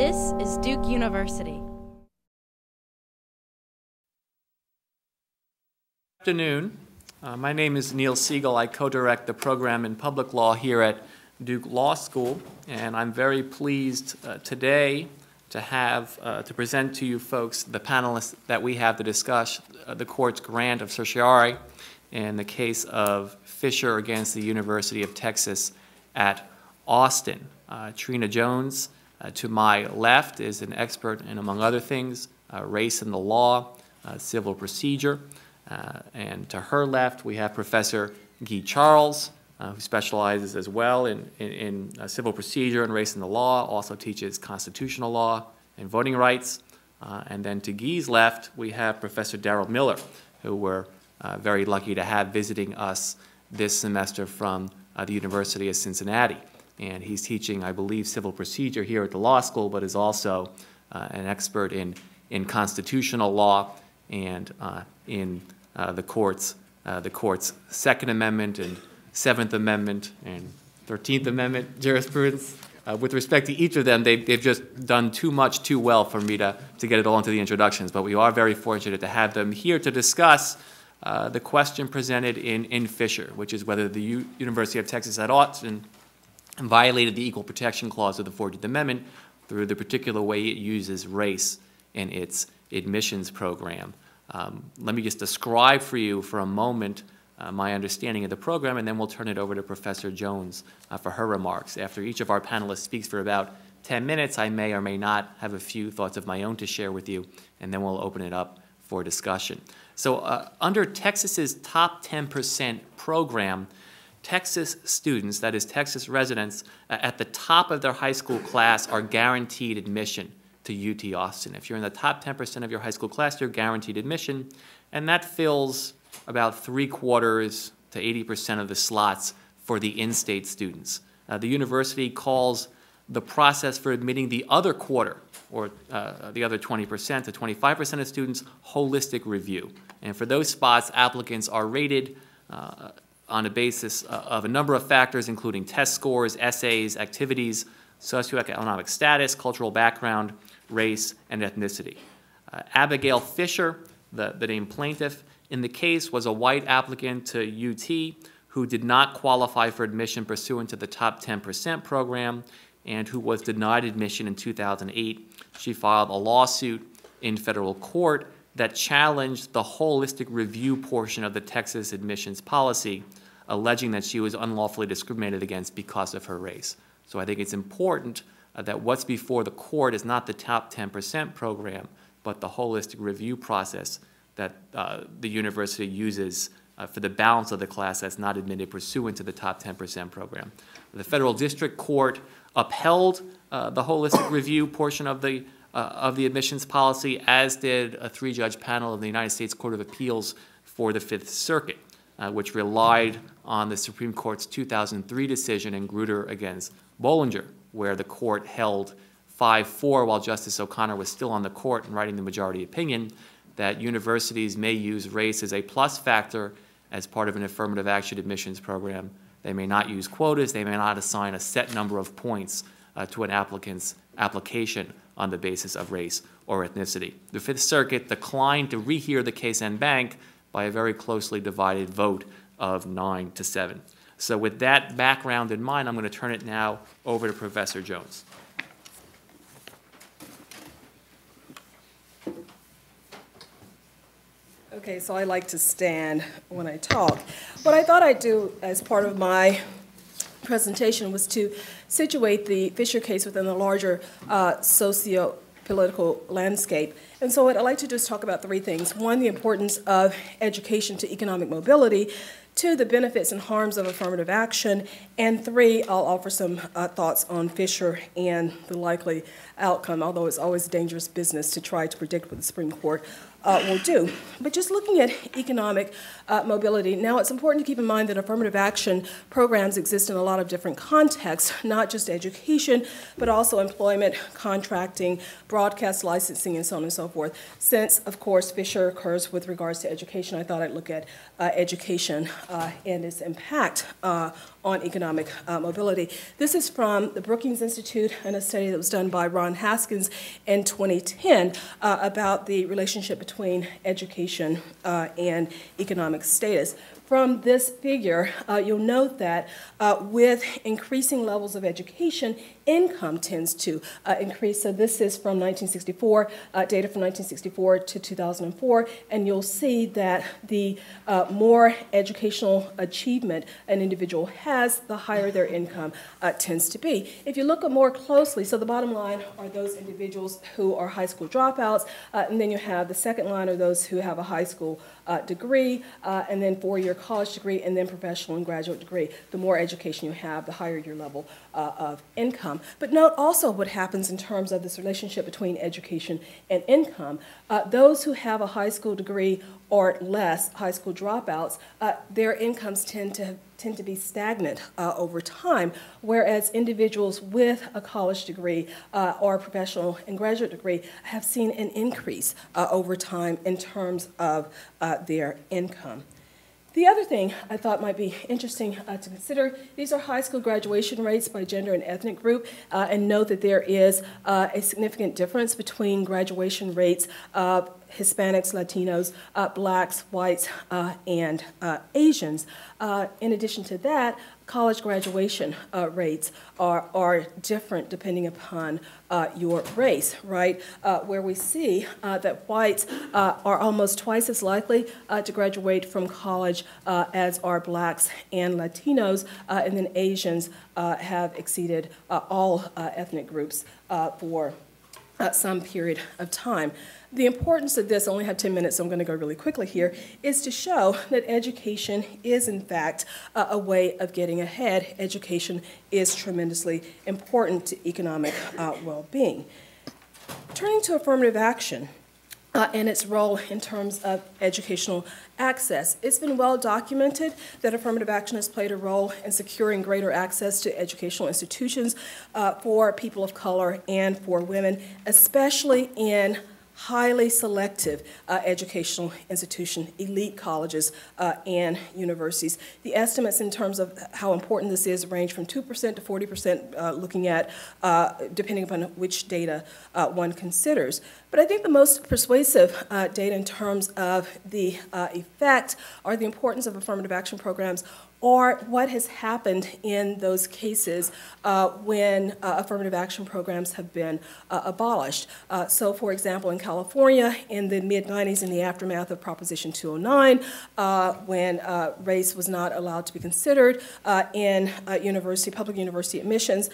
This is Duke University. Good afternoon. Uh, my name is Neil Siegel. I co-direct the program in public law here at Duke Law School, and I'm very pleased uh, today to have uh, to present to you folks the panelists that we have to discuss uh, the court's grant of certiorari in the case of Fisher against the University of Texas at Austin. Uh, Trina Jones, uh, to my left, is an expert in, among other things, uh, race in the law, uh, civil procedure. Uh, and to her left, we have Professor Guy Charles, uh, who specializes as well in, in, in civil procedure and race in the law, also teaches constitutional law and voting rights. and then to Guy's left, we have Professor Darrell Miller, who we're very lucky to have visiting us this semester from the University of Cincinnati and he's teaching, I believe, civil procedure here at the law school, but is also uh, an expert in, in constitutional law and uh, in uh, the court's uh, the court's Second Amendment and Seventh Amendment and Thirteenth Amendment jurisprudence. Uh, with respect to each of them, they've, they've just done too much, too well for me to, to get it all into the introductions. But we are very fortunate to have them here to discuss uh, the question presented in, in Fisher, which is whether the U University of Texas at Austin violated the Equal Protection Clause of the 14th Amendment through the particular way it uses race in its admissions program. Um, let me just describe for you for a moment uh, my understanding of the program, and then we'll turn it over to Professor Jones uh, for her remarks. After each of our panelists speaks for about 10 minutes, I may or may not have a few thoughts of my own to share with you, and then we'll open it up for discussion. So uh, under Texas's top 10% program, Texas students, that is, Texas residents, uh, at the top of their high school class are guaranteed admission to UT Austin. If you're in the top 10% of your high school class, you're guaranteed admission, and that fills about three quarters to 80% of the slots for the in state students. Uh, the university calls the process for admitting the other quarter, or uh, the other 20% to 25% of students, holistic review. And for those spots, applicants are rated. Uh, on a basis uh, of a number of factors, including test scores, essays, activities, socioeconomic status, cultural background, race, and ethnicity. Uh, Abigail Fisher, the, the named plaintiff in the case, was a white applicant to UT who did not qualify for admission pursuant to the top 10% program and who was denied admission in 2008. She filed a lawsuit in federal court that challenged the holistic review portion of the Texas admissions policy alleging that she was unlawfully discriminated against because of her race. So I think it's important uh, that what's before the court is not the top 10% program, but the holistic review process that uh, the university uses uh, for the balance of the class that's not admitted pursuant to the top 10% program. The federal district court upheld uh, the holistic review portion of the uh, of the admissions policy, as did a three-judge panel of the United States Court of Appeals for the Fifth Circuit uh, which relied on the Supreme Court's 2003 decision in Grutter against Bollinger, where the court held 5-4 while Justice O'Connor was still on the court and writing the majority opinion that universities may use race as a plus factor as part of an affirmative action admissions program. They may not use quotas. They may not assign a set number of points uh, to an applicant's application on the basis of race or ethnicity. The Fifth Circuit declined to rehear the case en banc by a very closely divided vote of nine to seven. So with that background in mind, I'm going to turn it now over to Professor Jones. Okay, so I like to stand when I talk. What I thought I'd do as part of my presentation was to situate the Fisher case within the larger uh, socio-political landscape and so what I'd like to do is talk about three things. One, the importance of education to economic mobility. Two, the benefits and harms of affirmative action. And three, I'll offer some uh, thoughts on Fisher and the likely outcome, although it's always dangerous business to try to predict what the Supreme Court uh, will do. But just looking at economic uh, mobility, now it's important to keep in mind that affirmative action programs exist in a lot of different contexts, not just education, but also employment, contracting, broadcast licensing, and so on and so forth. Since, of course, Fisher occurs with regards to education, I thought I'd look at uh, education uh, and its impact uh, on economic uh, mobility. This is from the Brookings Institute and a study that was done by Ron Haskins in 2010 uh, about the relationship between education uh, and economic status. From this figure, uh, you'll note that uh, with increasing levels of education, income tends to uh, increase. So this is from 1964, uh, data from 1964 to 2004, and you'll see that the uh, more educational achievement an individual has, the higher their income uh, tends to be. If you look more closely, so the bottom line are those individuals who are high school dropouts, and then you have the second line are those who have a high school degree, and then four-year college degree, and then professional and graduate degree. The more education you have, the higher your level uh, of income. But note also what happens in terms of this relationship between education and income. Uh, those who have a high school degree or less, high school dropouts, uh, their incomes tend to tend to be stagnant uh, over time, whereas individuals with a college degree uh, or professional and graduate degree have seen an increase uh, over time in terms of uh, their income. The other thing I thought might be interesting uh, to consider, these are high school graduation rates by gender and ethnic group, uh, and note that there is uh, a significant difference between graduation rates of Hispanics, Latinos, uh, blacks, whites, uh, and uh, Asians. in addition to that, college graduation uh, rates are, are different depending upon uh, your race, right? Uh, where we see uh, that whites uh, are almost twice as likely uh, to graduate from college as are blacks and Latinos, and then Asians have exceeded all ethnic groups for some period of time. The importance of this, I only have 10 minutes, so I'm going to go really quickly here, is to show that education is, in fact, uh, a way of getting ahead. Education is tremendously important to economic uh, well being. Turning to affirmative action. Uh, and its role in terms of educational access. It's been well documented that affirmative action has played a role in securing greater access to educational institutions uh, for people of color and for women, especially in highly selective uh, educational institution, elite colleges uh, and universities. The estimates in terms of how important this is range from 2% to 40%, uh, looking at, uh, depending upon which data uh, one considers. But I think the most persuasive uh, data in terms of the effect are the importance of affirmative action programs or what has happened in those cases uh, when uh, affirmative action programs have been uh, abolished. Uh, so, for example, in California in the mid 90s, in the aftermath of Proposition 209, uh, when uh, race was not allowed to be considered in university, public university admissions,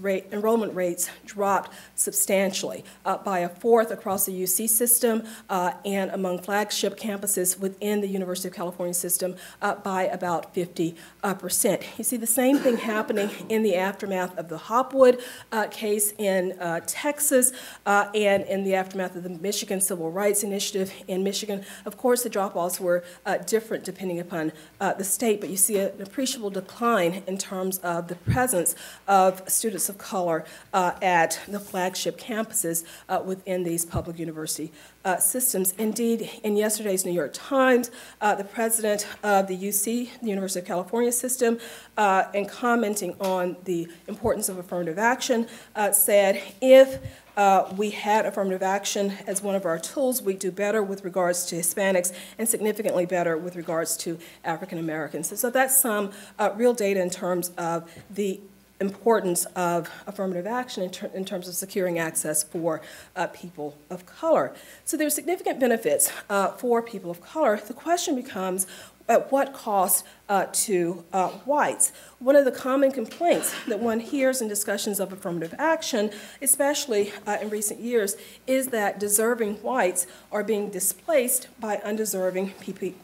rate, enrollment rates dropped substantially by a fourth across the UC system and among flagship campuses within the University of California system by about about 50%. Uh, you see the same thing happening in the aftermath of the Hopwood uh, case in uh, Texas uh, and in the aftermath of the Michigan Civil Rights Initiative in Michigan. Of course, the drop-offs were uh, different depending upon the state, but you see an appreciable decline in terms of the presence of students of color at the flagship campuses within these public university uh, systems. Indeed, in yesterday's New York Times, uh, the president of the UC, the University of California system, uh, in commenting on the importance of affirmative action, uh, said if uh, we had affirmative action as one of our tools, we'd do better with regards to Hispanics and significantly better with regards to African Americans. So, that's some uh, real data in terms of the importance of affirmative action in, ter in terms of securing access for uh, people of color. So there's significant benefits uh, for people of color. The question becomes, at what cost uh, to uh, whites? One of the common complaints that one hears in discussions of affirmative action, especially uh, in recent years, is that deserving whites are being displaced by undeserving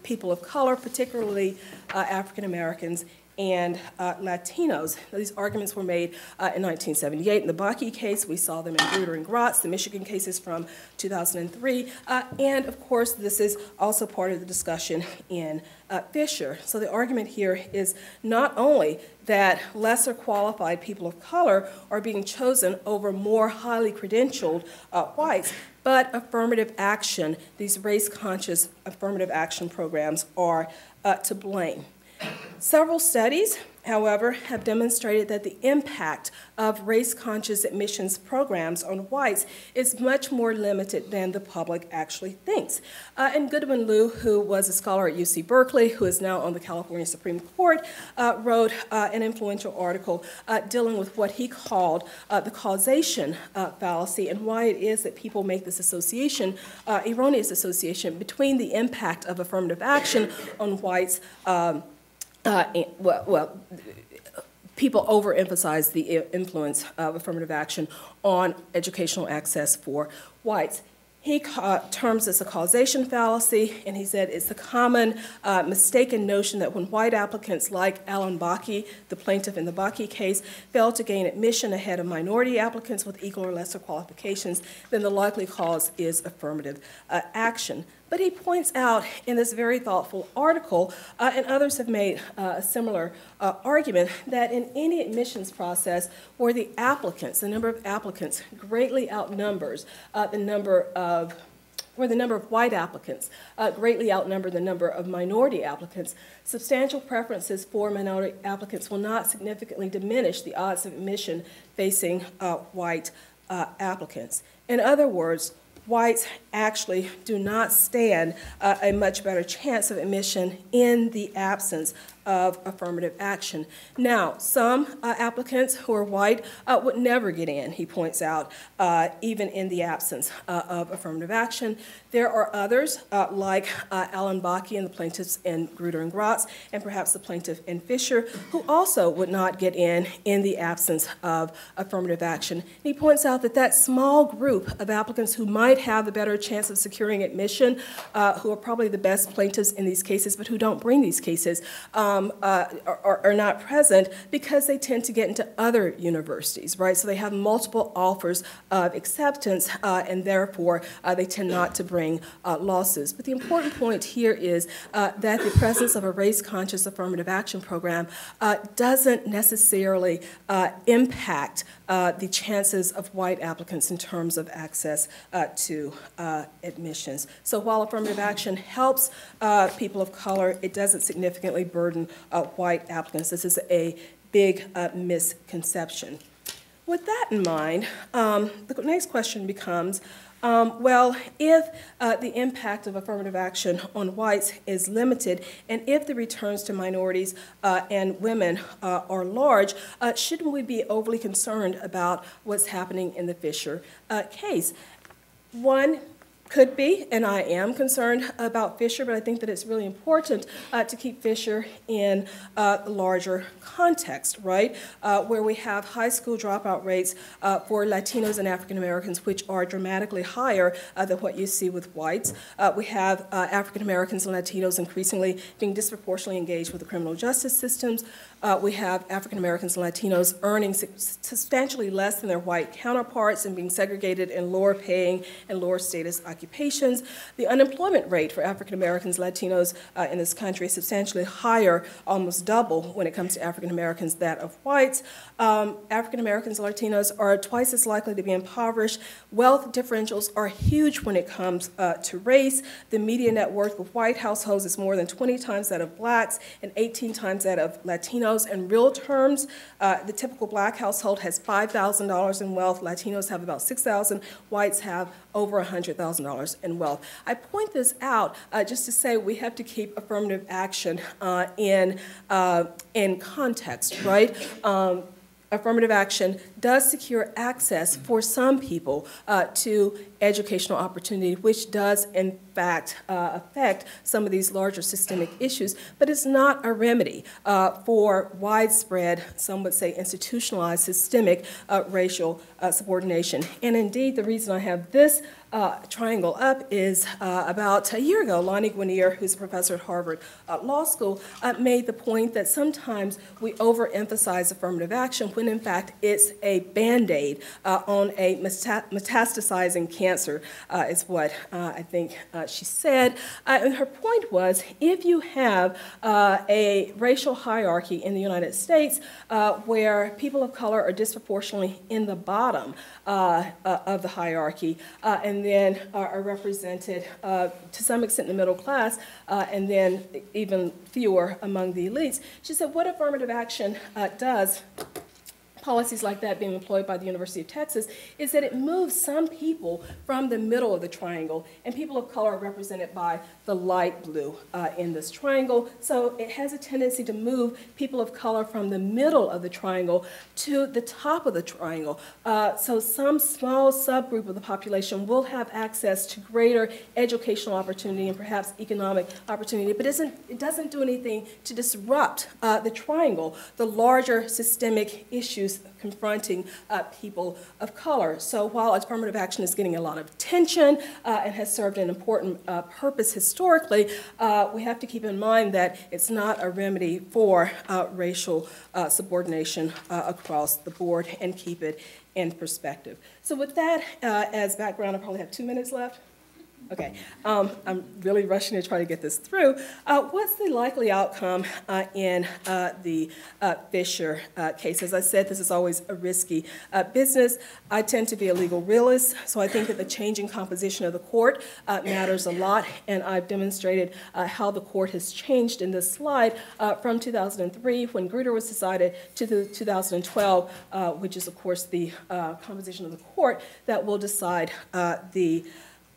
people of color, particularly uh, African Americans and uh, Latinos. These arguments were made uh, in 1978 in the Bakke case. We saw them in Grutter and Gratz, the Michigan cases from 2003. Uh, and of course, this is also part of the discussion in uh, Fisher. So the argument here is not only that lesser qualified people of color are being chosen over more highly credentialed uh, whites, but affirmative action, these race conscious affirmative action programs are uh, to blame. Several studies however, have demonstrated that the impact of race-conscious admissions programs on whites is much more limited than the public actually thinks. Uh, and Goodwin Liu, who was a scholar at UC Berkeley, who is now on the California Supreme Court, uh, wrote uh, an influential article uh, dealing with what he called uh, the causation uh, fallacy and why it is that people make this association, erroneous association, between the impact of affirmative action on whites. Um, well, well people overemphasize the influence of affirmative action on educational access for whites. He terms this a causation fallacy, and he said it's a common uh, mistaken notion that when white applicants like Alan Bakke, the plaintiff in the Bakke case, fail to gain admission ahead of minority applicants with equal or lesser qualifications, then the likely cause is affirmative uh, action. But he points out in this very thoughtful article, uh, and others have made uh, a similar uh, argument, that in any admissions process where the applicants, the number of applicants, greatly outnumbers uh, the number of where the number of white applicants uh, greatly outnumber the number of minority applicants, substantial preferences for minority applicants will not significantly diminish the odds of admission facing uh, white applicants. In other words, whites actually do not stand uh, a much better chance of admission in the absence of affirmative action. Now, some uh, applicants who are white uh, would never get in, he points out, uh, even in the absence uh, of affirmative action. There are others, uh, like uh, Alan Bakke and the plaintiffs in Grutter and Gratz, and perhaps the plaintiff in Fisher, who also would not get in in the absence of affirmative action. And he points out that that small group of applicants who might have a better chance of securing admission, who are probably the best plaintiffs in these cases, but who don't bring these cases, um, um, uh, are, are, not present because they tend to get into other universities, right? So they have multiple offers of acceptance, uh, and therefore uh, they tend not to bring uh, lawsuits. But the important point here is uh, that the presence of a race-conscious affirmative action program uh, doesn't necessarily impact the chances of white applicants in terms of access to admissions. So while affirmative action helps people of color, it doesn't significantly burden uh, white applicants. This is a big uh, misconception. With that in mind, um, the next question becomes, um, well, if uh, the impact of affirmative action on whites is limited, and if the returns to minorities uh, and women uh, are large, uh, shouldn't we be overly concerned about what's happening in the Fisher uh, case? One, could be, and I am concerned about Fisher, but I think that it's really important uh, to keep Fisher in uh, larger context, right? Uh, where we have high school dropout rates uh, for Latinos and African Americans, which are dramatically higher uh, than what you see with whites. Uh, we have African Americans and Latinos increasingly being disproportionately engaged with the criminal justice systems. Uh, we have African Americans and Latinos earning substantially less than their white counterparts and being segregated in lower paying and lower status occupations. The unemployment rate for African Americans, Latinos uh, in this country is substantially higher, almost double when it comes to African Americans that of whites. Um, African Americans and Latinos are twice as likely to be impoverished. Wealth differentials are huge when it comes uh, to race. The median net worth of white households is more than 20 times that of blacks and 18 times that of Latinos. Latinos in real terms, uh, the typical black household has $5,000 in wealth. Latinos have about $6,000. Whites have over $100,000 in wealth. I point this out uh, just to say we have to keep affirmative action uh, in, uh, in context, right? Um, affirmative action does secure access for some people uh, to educational opportunity, which does in fact uh, affect some of these larger systemic issues, but it's not a remedy uh, for widespread, some would say institutionalized systemic uh, racial uh, subordination. And indeed, the reason I have this uh, triangle up is uh, about a year ago, Lani Guinier, who's a professor at Harvard Law School, made the point that sometimes we overemphasize affirmative action when in fact it's a band aid uh, on a metastasizing cancer, is what I think uh, she said. Uh, and her point was if you have uh, a racial hierarchy in the United States uh, where people of color are disproportionately in the bottom uh, uh, of the hierarchy and then are, are represented to some extent in the middle class and then even fewer among the elites, she said what affirmative action does policies like that being employed by the University of Texas is that it moves some people from the middle of the triangle, and people of color are represented by the light blue uh, in this triangle. So it has a tendency to move people of color from the middle of the triangle to the top of the triangle. Uh, so some small subgroup of the population will have access to greater educational opportunity and perhaps economic opportunity, but it doesn't do anything to disrupt uh, the triangle, the larger systemic issues confronting uh, people of color. So while affirmative action is getting a lot of attention uh, and has served an important uh, purpose historically, uh, we have to keep in mind that it's not a remedy for uh, racial uh, subordination across the board and keep it in perspective. So with that as background, I probably have two minutes left. Okay, um, I'm really rushing to try to get this through. Uh, what's the likely outcome uh, in uh, the uh, Fisher uh, case? As I said, this is always a risky uh, business. I tend to be a legal realist, so I think that the changing composition of the court matters a lot, and I've demonstrated how the court has changed in this slide from 2003, when Grutter was decided, to the 2012, which is, of course, the composition of the court that will decide the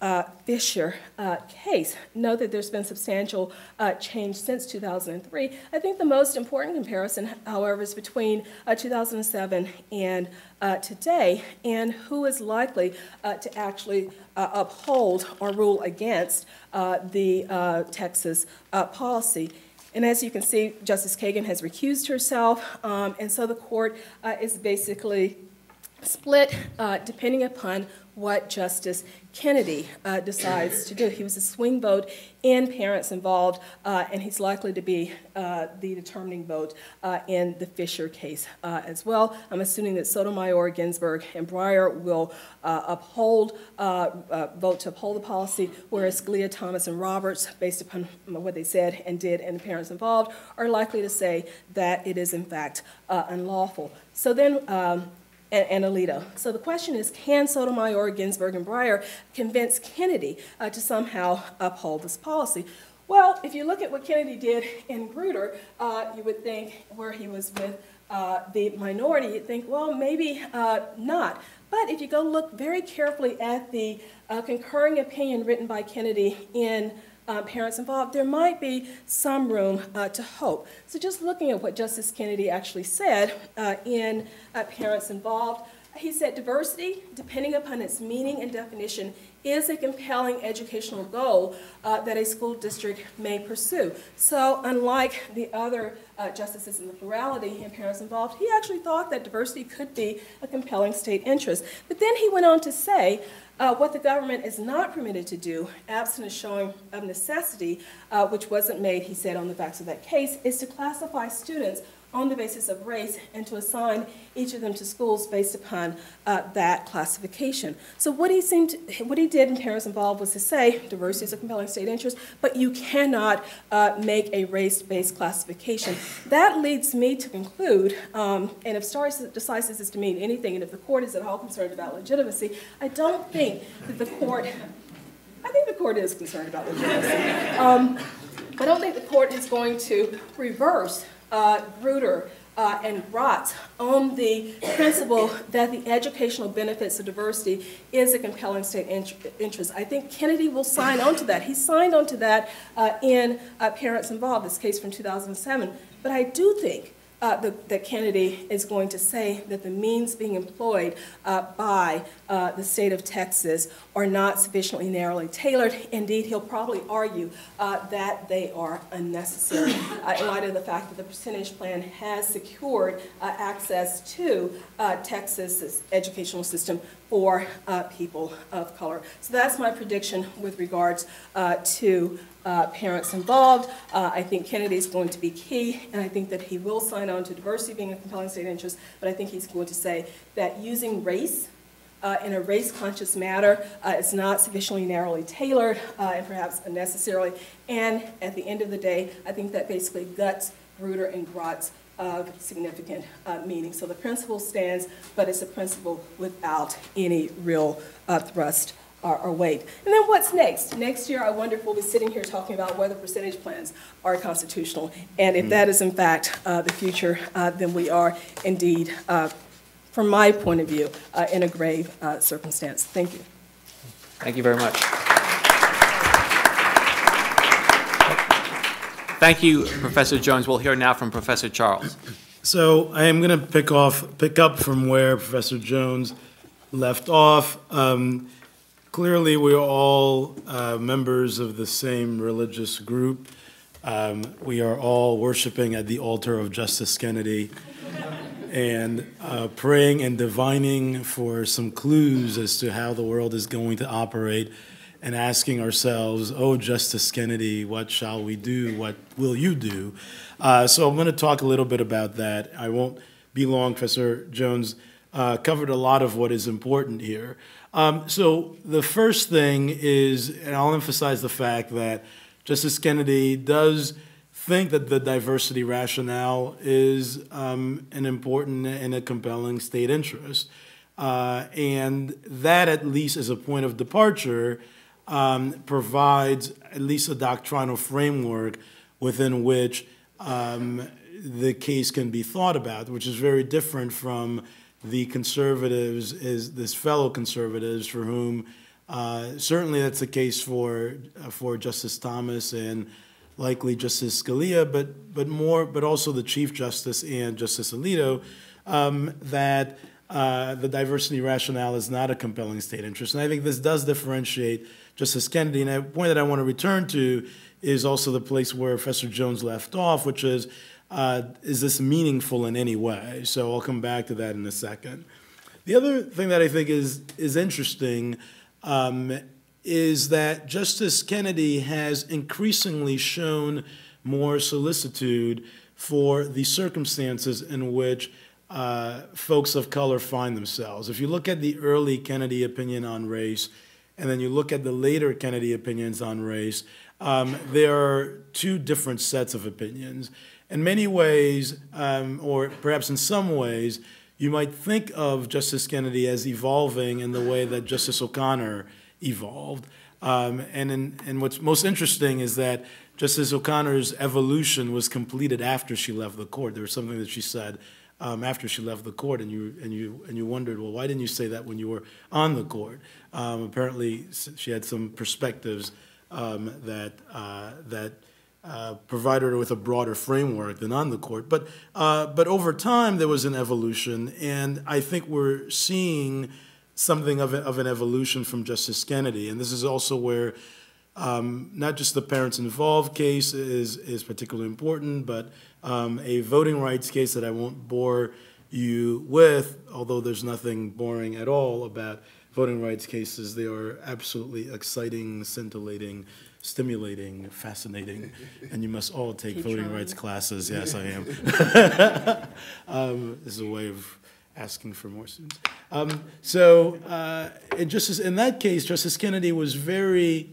uh, Fisher uh, case. Note that there's been substantial uh, change since 2003. I think the most important comparison, however, is between uh, 2007 and uh, today, and who is likely uh, to actually uphold or rule against the Texas policy. And as you can see, Justice Kagan has recused herself, um, and so the court is basically split depending upon what Justice Kennedy uh, decides to do. He was a swing vote in parents involved, uh, and he's likely to be uh, the determining vote uh, in the Fisher case uh, as well. I'm assuming that Sotomayor, Ginsburg, and Breyer will uh, uphold, vote to uphold the policy, whereas Scalia, Thomas, and Roberts, based upon what they said and did and the parents involved, are likely to say that it is in fact unlawful. So then um, and, and Alito. So the question is, can Sotomayor, Ginsburg, and Breyer convince Kennedy uh, to somehow uphold this policy? Well, if you look at what Kennedy did in Grutter, uh, you would think where he was with uh, the minority, you'd think, well, maybe uh, not. But if you go look very carefully at the uh, concurring opinion written by Kennedy in uh, parents involved, there might be some room uh, to hope. So just looking at what Justice Kennedy actually said uh, in uh, Parents Involved, he said diversity, depending upon its meaning and definition, is a compelling educational goal uh, that a school district may pursue. So unlike the other uh, justices in the plurality and parents involved, he actually thought that diversity could be a compelling state interest. But then he went on to say uh, what the government is not permitted to do, absent a showing of necessity, uh, which wasn't made, he said, on the facts of that case, is to classify students on the basis of race and to assign each of them to schools based upon uh, that classification. So what he seemed, to, what he did in Parents Involved was to say diversity is a compelling state interest, but you cannot uh, make a race-based classification. That leads me to conclude, um, and if stare decisis is to mean anything, and if the court is at all concerned about legitimacy, I don't think that the court, I think the court is concerned about legitimacy. Um, I don't think the court is going to reverse uh, uh, and Gratz on the principle that the educational benefits of diversity is a compelling state interest. I think Kennedy will sign on to that. He signed on to that uh, in uh, Parents Involved, this case from 2007. But I do think uh, the, that Kennedy is going to say that the means being employed uh, by uh, the state of Texas are not sufficiently narrowly tailored. Indeed, he'll probably argue uh, that they are unnecessary uh, in light of the fact that the percentage plan has secured uh, access to Texas's educational system for people of color. So that's my prediction with regards to uh, parents involved. Uh, I think Kennedy is going to be key, and I think that he will sign on to diversity being a compelling state interest, but I think he's going to say that using race uh, in a race-conscious manner. Uh, it's not sufficiently narrowly tailored uh, and perhaps unnecessarily. And at the end of the day, I think that basically guts Grutter and of significant uh, meaning. So the principle stands, but it's a principle without any real thrust or, or, weight. And then what's next? Next year, I wonder if we'll be sitting here talking about whether percentage plans are constitutional. And if that is in fact uh, the future, uh, then we are indeed, uh, from my point of view, uh, in a grave circumstance. Thank you. Thank you very much. Thank you, Professor Jones. We'll hear now from Professor Charles. So I am going to pick off, pick up from where Professor Jones left off. Um, clearly, we're all uh, members of the same religious group. Um, we are all worshiping at the altar of Justice Kennedy and uh, praying and divining for some clues as to how the world is going to operate and asking ourselves, oh, Justice Kennedy, what shall we do? What will you do? Uh, so I'm going to talk a little bit about that. I won't be long. Professor Jones uh, covered a lot of what is important here. Um, so the first thing is, and I'll emphasize the fact that Justice Kennedy does think that the diversity rationale is um, an important and a compelling state interest. Uh, and that, at least, is a point of departure um, provides at least a doctrinal framework within which um, the case can be thought about, which is very different from the conservatives, is this fellow conservatives for whom uh, certainly that's the case for uh, for Justice Thomas and likely Justice Scalia, but but more, but also the Chief Justice and Justice Alito, um, that uh, the diversity rationale is not a compelling state interest, and I think this does differentiate Justice Kennedy. And a point that I want to return to is also the place where Professor Jones left off, which is, uh, is this meaningful in any way? So I'll come back to that in a second. The other thing that I think is, is interesting um, is that Justice Kennedy has increasingly shown more solicitude for the circumstances in which uh, folks of color find themselves. If you look at the early Kennedy opinion on race, and then you look at the later Kennedy opinions on race, um, there are two different sets of opinions. In many ways, um, or perhaps in some ways, you might think of Justice Kennedy as evolving in the way that Justice O'Connor evolved. Um, and, in, and what's most interesting is that Justice O'Connor's evolution was completed after she left the court. There was something that she said um, after she left the court, and you and you and you wondered, well, why didn't you say that when you were on the court? Um, apparently, she had some perspectives um, that uh, that uh, provided her with a broader framework than on the court. But uh, but over time, there was an evolution, and I think we're seeing something of, a, of an evolution from Justice Kennedy, and this is also where. Um, not just the parents involved case is, is particularly important, but um, a voting rights case that I won't bore you with, although there's nothing boring at all about voting rights cases. They are absolutely exciting, scintillating, stimulating, fascinating, and you must all take Keep voting trying. rights classes. Yes, I am. um, this is a way of asking for more students. Um, so, uh, just in that case, Justice Kennedy was very,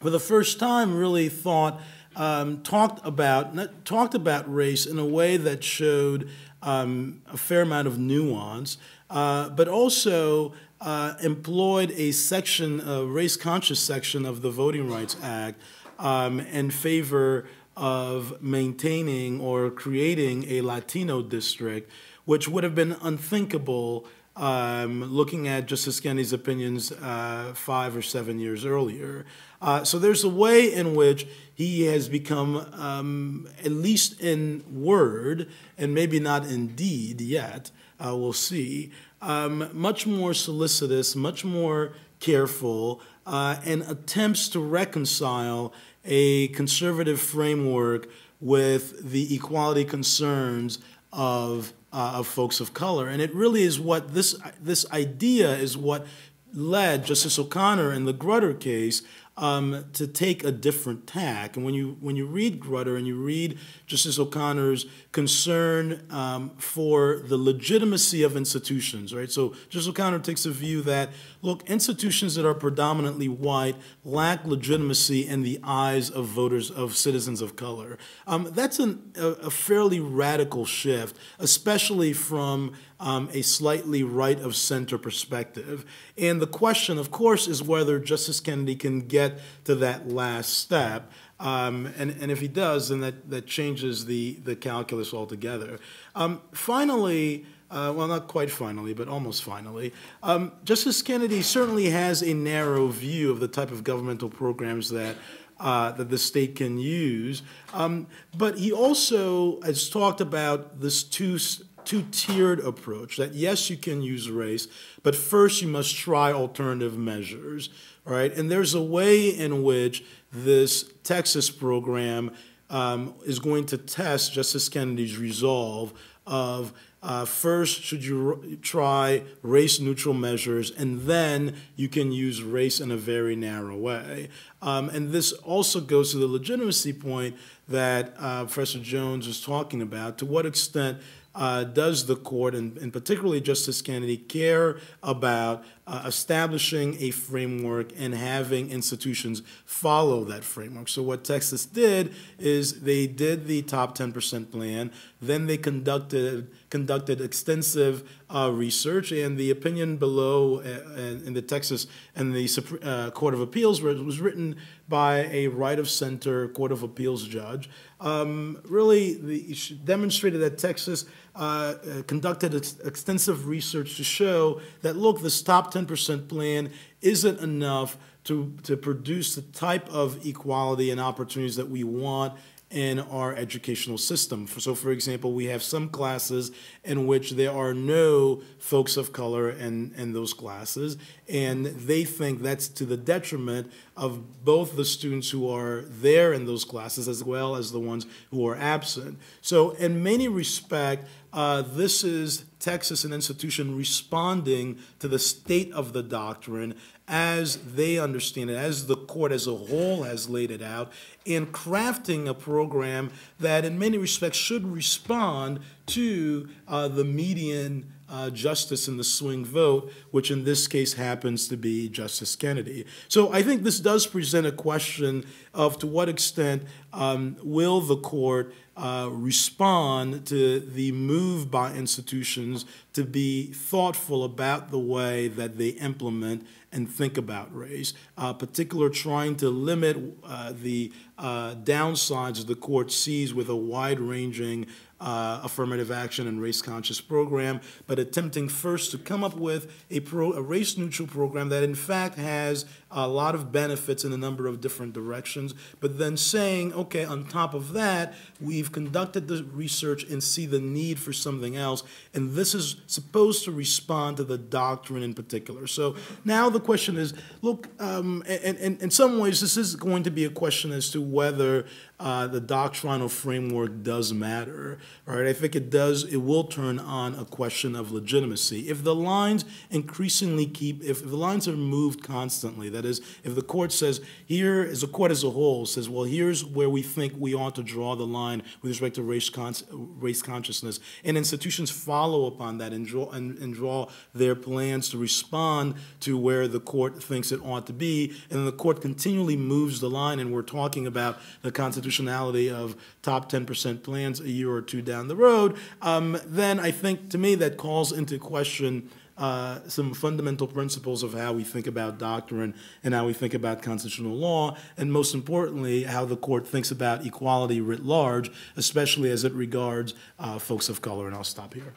for the first time, really thought um, talked about not, talked about race in a way that showed um, a fair amount of nuance, uh, but also uh, employed a section, a race conscious section of the Voting Rights Act um, in favor of maintaining or creating a Latino district, which would have been unthinkable um, looking at Justice Kennedy's opinions uh, five or seven years earlier. Uh, so there's a way in which he has become, um, at least in word, and maybe not in deed yet, uh, we'll see, um, much more solicitous, much more careful, uh, and attempts to reconcile a conservative framework with the equality concerns of, uh, of folks of color. And it really is what this, this idea is what led Justice O'Connor in the Grutter case um, to take a different tack. And when you when you read Grutter and you read Justice O'Connor's concern um, for the legitimacy of institutions, right? So Justice O'Connor takes a view that look, institutions that are predominantly white lack legitimacy in the eyes of voters of citizens of color. Um, that's an, a, a fairly radical shift, especially from um, a slightly right of center perspective. And the question, of course, is whether Justice Kennedy can get to that last step. Um, and, and if he does, then that, that changes the, the calculus altogether. Um, finally, uh, well, not quite finally, but almost finally, um, Justice Kennedy certainly has a narrow view of the type of governmental programs that uh, that the state can use. Um, but he also has talked about this two two-tiered approach that yes you can use race but first you must try alternative measures right? And there's a way in which this texas program um, is going to test justice kennedy's resolve of uh, first should you try race neutral measures and then you can use race in a very narrow way. Um, and this also goes to the legitimacy point that uh, professor jones was talking about. To what extent uh, does the court, and, and, particularly Justice Kennedy, care about uh, establishing a framework and having institutions follow that framework? So, what Texas did is they did the top 10% plan, then they conducted conducted extensive uh, research, and the opinion below uh, in the Texas and the uh, Court of Appeals was written by a right of center Court of Appeals judge. Um, really, the, demonstrated that Texas uh, uh, conducted extensive research to show that look, this top 10% plan isn't enough to, to produce the type of equality and opportunities that we want in our educational system. So, for example, we have some classes in which there are no folks of color in, in those classes, and they think that's to the detriment of both the students who are there in those classes as well as the ones who are absent. So, in many respects, uh, this is Texas, an institution responding to the state of the doctrine as they understand it, as the court as a whole has laid it out, in crafting a program that, in many respects, should respond to uh, the median uh, justice in the swing vote, which in this case happens to be Justice Kennedy. So I think this does present a question of to what extent um, will the court uh, respond to the move by institutions to be thoughtful about the way that they implement and think about race, uh, particular trying to limit uh, the uh, downsides the court sees with a wide-ranging uh, affirmative action and race conscious program, but attempting first to come up with a, pro, a race neutral program that in fact has a lot of benefits in a number of different directions, but then saying, okay, on top of that, we've conducted the research and see the need for something else, and this is supposed to respond to the doctrine in particular. So now the question is, look, um, and, and in some ways, this is going to be a question as to whether uh, the doctrinal framework does matter, right? I think it does, it will turn on a question of legitimacy. If the lines increasingly keep, if the lines are moved constantly, that is, if the court says, here, as a court as a whole, says, well, here's where we think we ought to draw the line with respect to race, con race consciousness, and institutions follow upon that and draw, and, and draw their plans to respond to where the court thinks it ought to be, and the court continually moves the line, and we're talking about the constitutionality of top 10% plans a year or two down the road, um, then I think to me that calls into question uh, some fundamental principles of how we think about doctrine and how we think about constitutional law, and most importantly, how the court thinks about equality writ large, especially as it regards uh, folks of color. And I'll stop here.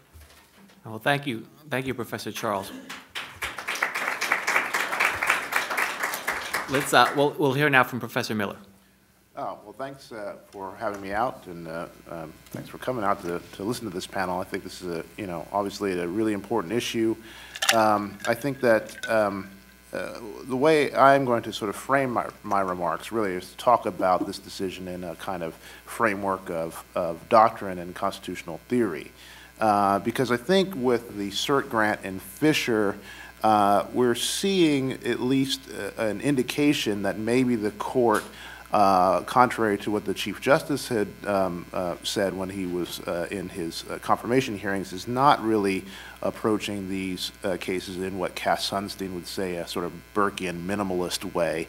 Well, thank you. Thank you, Professor Charles. Let's, uh, we'll, we'll hear now from Professor Miller. Oh, well, thanks uh, for having me out, and uh, um, thanks for coming out to, to listen to this panel. I think this is a, you know, obviously a really important issue. Um, I think that um, uh, the way I'm going to sort of frame my, my remarks really is to talk about this decision in a kind of framework of, of doctrine and constitutional theory. Uh, because I think with the cert grant in Fisher, uh, we're seeing at least uh, an indication that maybe the court, uh, contrary to what the Chief Justice had um, uh, said when he was uh, in his uh, confirmation hearings, is not really approaching these cases in what Cass Sunstein would say a sort of Burkean minimalist way,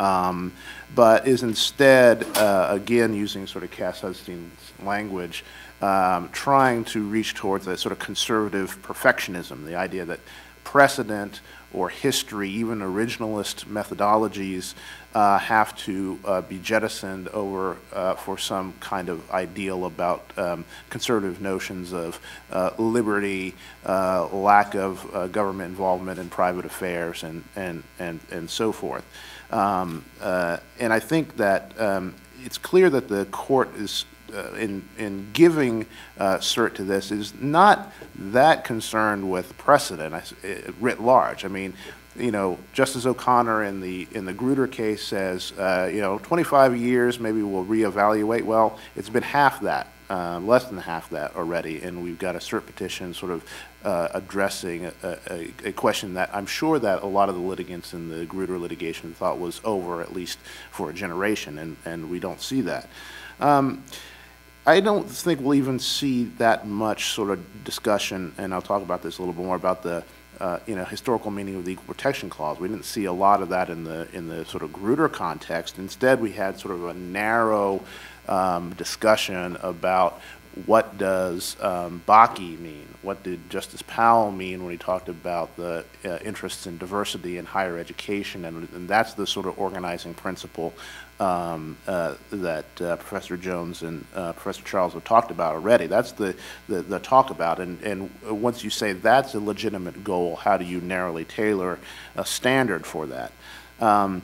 um, but is instead, again, using sort of Cass Sunstein's language, um, trying to reach towards a sort of conservative perfectionism, the idea that precedent or history, even originalist methodologies, uh, have to uh, be jettisoned over uh, for some kind of ideal about um, conservative notions of uh, liberty, uh, lack of uh, government involvement in private affairs, and, and, and, and so forth. Um, and I think that um, it's clear that the court is in, in giving uh, cert to this is not that concerned with precedent uh, writ large. I mean, you know, Justice O'Connor in the, in the Grutter case says, uh, you know, 25 years, maybe we'll reevaluate. Well, it's been half that, uh, less than half that already, and we've got a cert petition sort of uh, addressing a, a, a question that I'm sure that a lot of the litigants in the Grutter litigation thought was over, at least for a generation, and, and we don't see that. Um, I don't think we'll even see that much sort of discussion, and I'll talk about this a little bit more about the, uh, you know, historical meaning of the Equal Protection Clause. We didn't see a lot of that in the in the sort of Grutter context. Instead, we had sort of a narrow um, discussion about what does um, Bakke mean? What did Justice Powell mean when he talked about the uh, interests in diversity in higher education? And, and that's the sort of organizing principle um, uh, that uh, Professor Jones and uh, Professor Charles have talked about already. That's the, the, the, talk about. And, and once you say that's a legitimate goal, how do you narrowly tailor a standard for that? Um,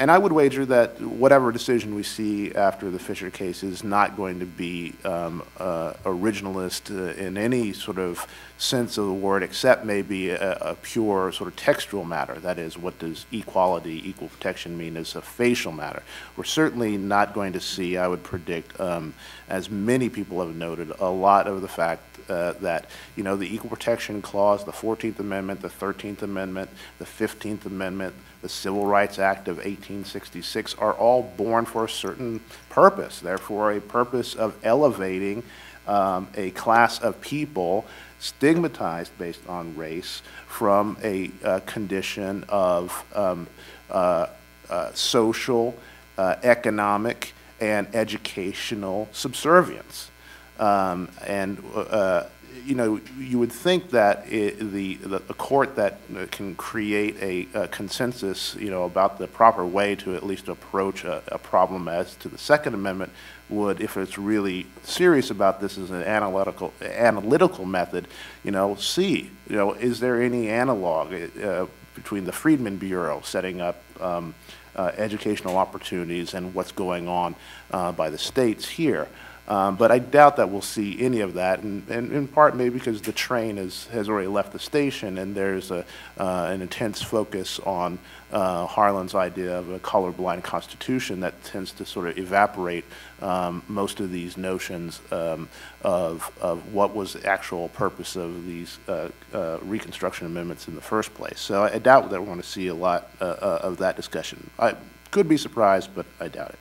and I would wager that whatever decision we see after the Fisher case is not going to be um, uh, originalist uh, in any sort of sense of the word, except maybe a, a, pure sort of textual matter. That is, what does equality, equal protection mean as a facial matter? We're certainly not going to see, I would predict, um, as many people have noted, a lot of the fact uh, that, you know, the Equal Protection Clause, the 14th Amendment, the 13th Amendment, the 15th Amendment, the Civil Rights Act of 1866 are all born for a certain purpose. Therefore, a purpose of elevating um, a class of people stigmatized based on race from a uh, condition of um, uh, uh, social, uh, economic, and educational subservience. Um, and uh, you know, you would think that it, the, the a court that can create a, a, consensus, you know, about the proper way to at least approach a, a, problem as to the Second Amendment would, if it's really serious about this as an analytical analytical method, you know, see, you know, is there any analog uh, between the Freedmen Bureau setting up um, uh, educational opportunities and what's going on uh, by the states here? Um, but I doubt that we'll see any of that, and, and in part maybe because the train is, has already left the station and there's a, uh, an intense focus on uh, Harlan's idea of a colorblind constitution that tends to sort of evaporate um, most of these notions um, of, of what was the actual purpose of these uh, uh Reconstruction amendments in the first place. So I, I doubt that we're going to see a lot uh, uh, of that discussion. I could be surprised, but I doubt it.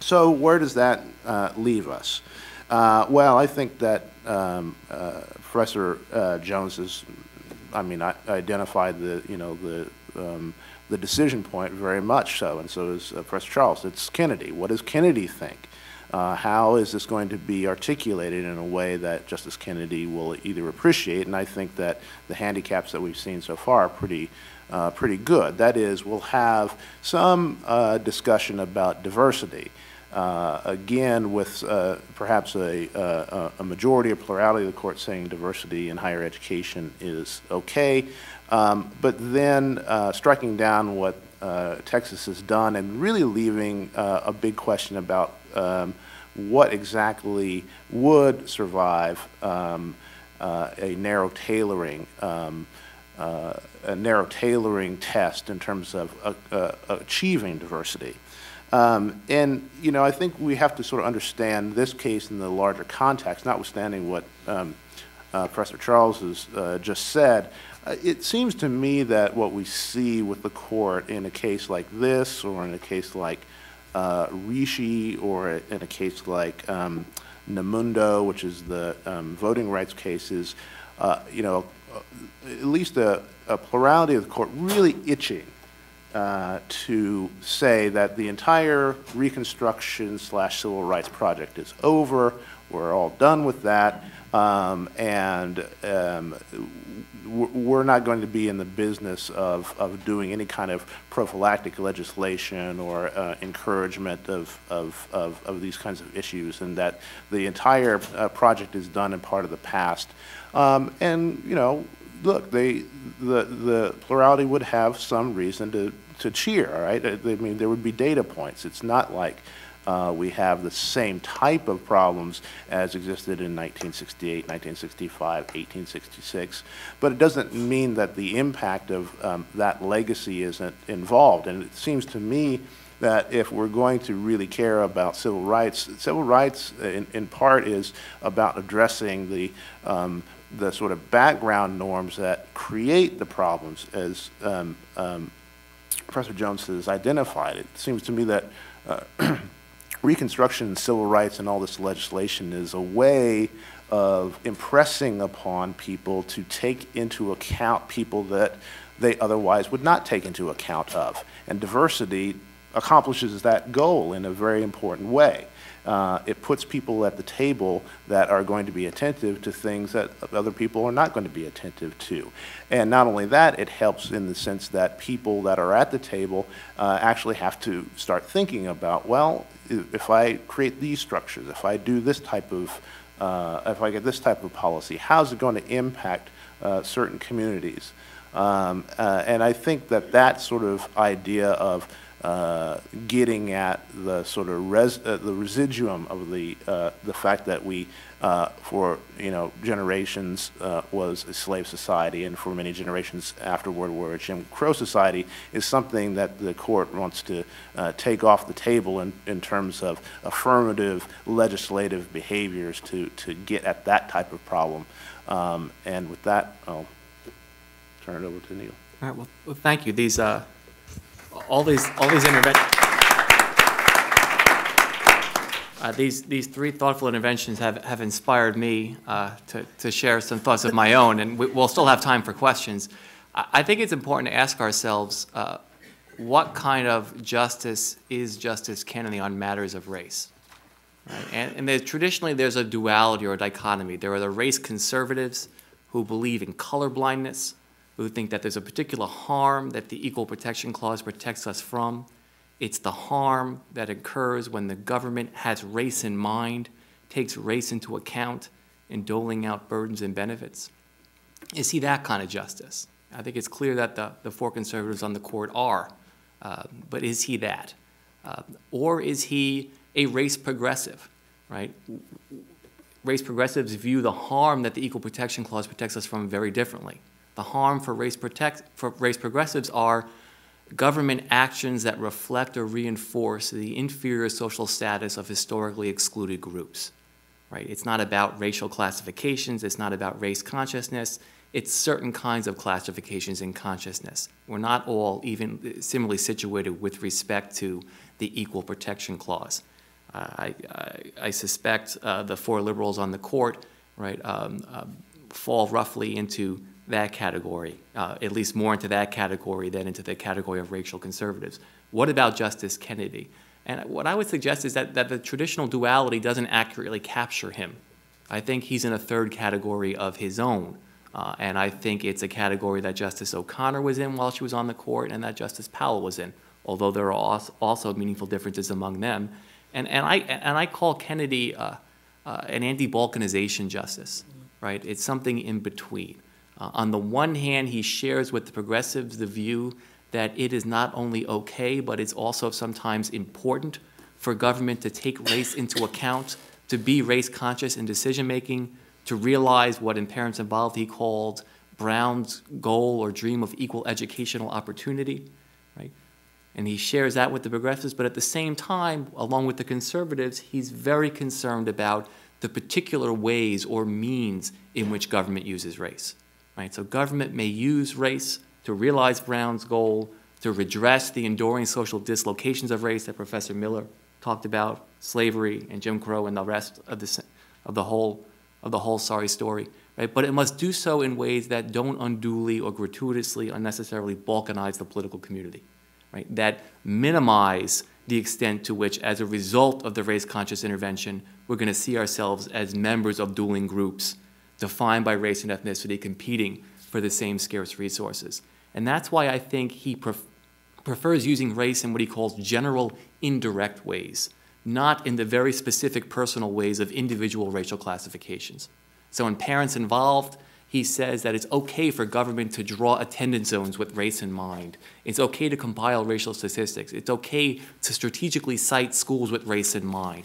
So where does that uh, leave us? Uh, well, I think that um, uh, Professor uh, Jones has, I mean, I, identified the, you know, the, um, the decision point very much so, and so is uh, Professor Charles. It's Kennedy. What does Kennedy think? Uh, how is this going to be articulated in a way that Justice Kennedy will either appreciate, and I think that the handicaps that we've seen so far are pretty uh, pretty good. That is, we'll have some uh, discussion about diversity. Uh, again, with uh, perhaps a, uh, a, majority or plurality of the court saying diversity in higher education is okay, um, but then uh, striking down what Texas has done and really leaving a big question about um, what exactly would survive um, a narrow tailoring um, uh, a narrow tailoring test in terms of uh, uh, achieving diversity. Um, and, you know, I think we have to sort of understand this case in the larger context, notwithstanding what um, uh, Professor Charles has uh, just said, it seems to me that what we see with the court in a case like this, or in a case like Ricci, or in a case like um, NAMUDNO, which is the um, voting rights cases, uh, you know, at least a, a plurality of the court really itching uh, to say that the entire Reconstruction slash Civil Rights Project is over. We're all done with that, um, and um, we're not going to be in the business of, of doing any kind of prophylactic legislation or uh, encouragement of, of, of, of these kinds of issues, and that the entire uh, project is done and part of the past. Um, and you know, look, they the the plurality would have some reason to to cheer. All right, I mean, there would be data points. It's not like uh, we have the same type of problems as existed in 1968, 1965, 1866, but it doesn't mean that the impact of um, that legacy isn't involved. And it seems to me that if we're going to really care about civil rights, civil rights in, in part is about addressing the um, the sort of background norms that create the problems as um, um, Professor Jones has identified. It seems to me that uh, Reconstruction civil rights and all this legislation is a way of impressing upon people to take into account people that they otherwise would not take into account of. And diversity accomplishes that goal in a very important way. Uh, it puts people at the table that are going to be attentive to things that other people are not going to be attentive to. And not only that, it helps in the sense that people that are at the table uh, actually have to start thinking about, well, if I create these structures, if I do this type of, uh, if I get this type of policy, how's it going to impact uh, certain communities? Um, uh, and I think that that sort of idea of uh, getting at the sort of res, uh, the residuum of the uh, the fact that we uh, for you know generations uh, was a slave society and for many generations after World War Jim Crow society is something that the court wants to uh, take off the table in, in terms of affirmative legislative behaviors to to get at that type of problem um, and with that I'll turn it over to Neil. All right, well, well thank you. These all these, all these interventions. Uh, these, these three thoughtful interventions have, have inspired me uh, to, to share some thoughts of my own, and we, will still have time for questions. I, I, think it's important to ask ourselves uh, what kind of justice is Justice Kennedy on matters of race? Right? And, and there's, traditionally, there's a duality or a dichotomy. There are the race conservatives who believe in color blindness, who think that there's a particular harm that the Equal Protection Clause protects us from. It's the harm that occurs when the government has race in mind, takes race into account in doling out burdens and benefits. Is he that kind of justice? I think it's clear that the, the four conservatives on the court are, uh, but is he that? Uh, or is he a race progressive, right? Race progressives view the harm that the Equal Protection Clause protects us from very differently. The harm for race, protect, for race progressives are government actions that reflect or reinforce the inferior social status of historically excluded groups. Right? It's not about racial classifications, it's not about race consciousness, it's certain kinds of classifications in consciousness. We're not all even similarly situated with respect to the Equal Protection Clause. Uh, I, I, I, suspect uh, the four liberals on the court right, um, uh, fall roughly into that category, uh, at least more into that category than into the category of racial conservatives. What about Justice Kennedy? And what I would suggest is that, that the traditional duality doesn't accurately capture him. I think he's in a third category of his own. Uh, and I think it's a category that Justice O'Connor was in while she was on the court and that Justice Powell was in, although there are also meaningful differences among them. And, and, I, and I call Kennedy uh, uh, an anti Balkanization justice, right? It's something in between. Uh, on the one hand, he shares with the progressives the view that it is not only okay, but it's also sometimes important for government to take race into account, to be race conscious in decision making, to realize what in Parents Involved he called Brown's goal or dream of equal educational opportunity, right? And he shares that with the progressives, but at the same time, along with the conservatives, he's very concerned about the particular ways or means in which government uses race. Right? So government may use race to realize Brown's goal, to redress the enduring social dislocations of race that Professor Miller talked about, slavery and Jim Crow and the rest of the, of the whole of the whole sorry story. Right? But it must do so in ways that don't unduly or gratuitously unnecessarily balkanize the political community, right? that minimize the extent to which, as a result of the race conscious intervention, we're going to see ourselves as members of dueling groups defined by race and ethnicity competing for the same scarce resources. And that's why I think he pref prefers using race in what he calls general indirect ways, not in the very specific personal ways of individual racial classifications. So in Parents Involved, he says that it's okay for government to draw attendance zones with race in mind. It's okay to compile racial statistics. It's okay to strategically cite schools with race in mind.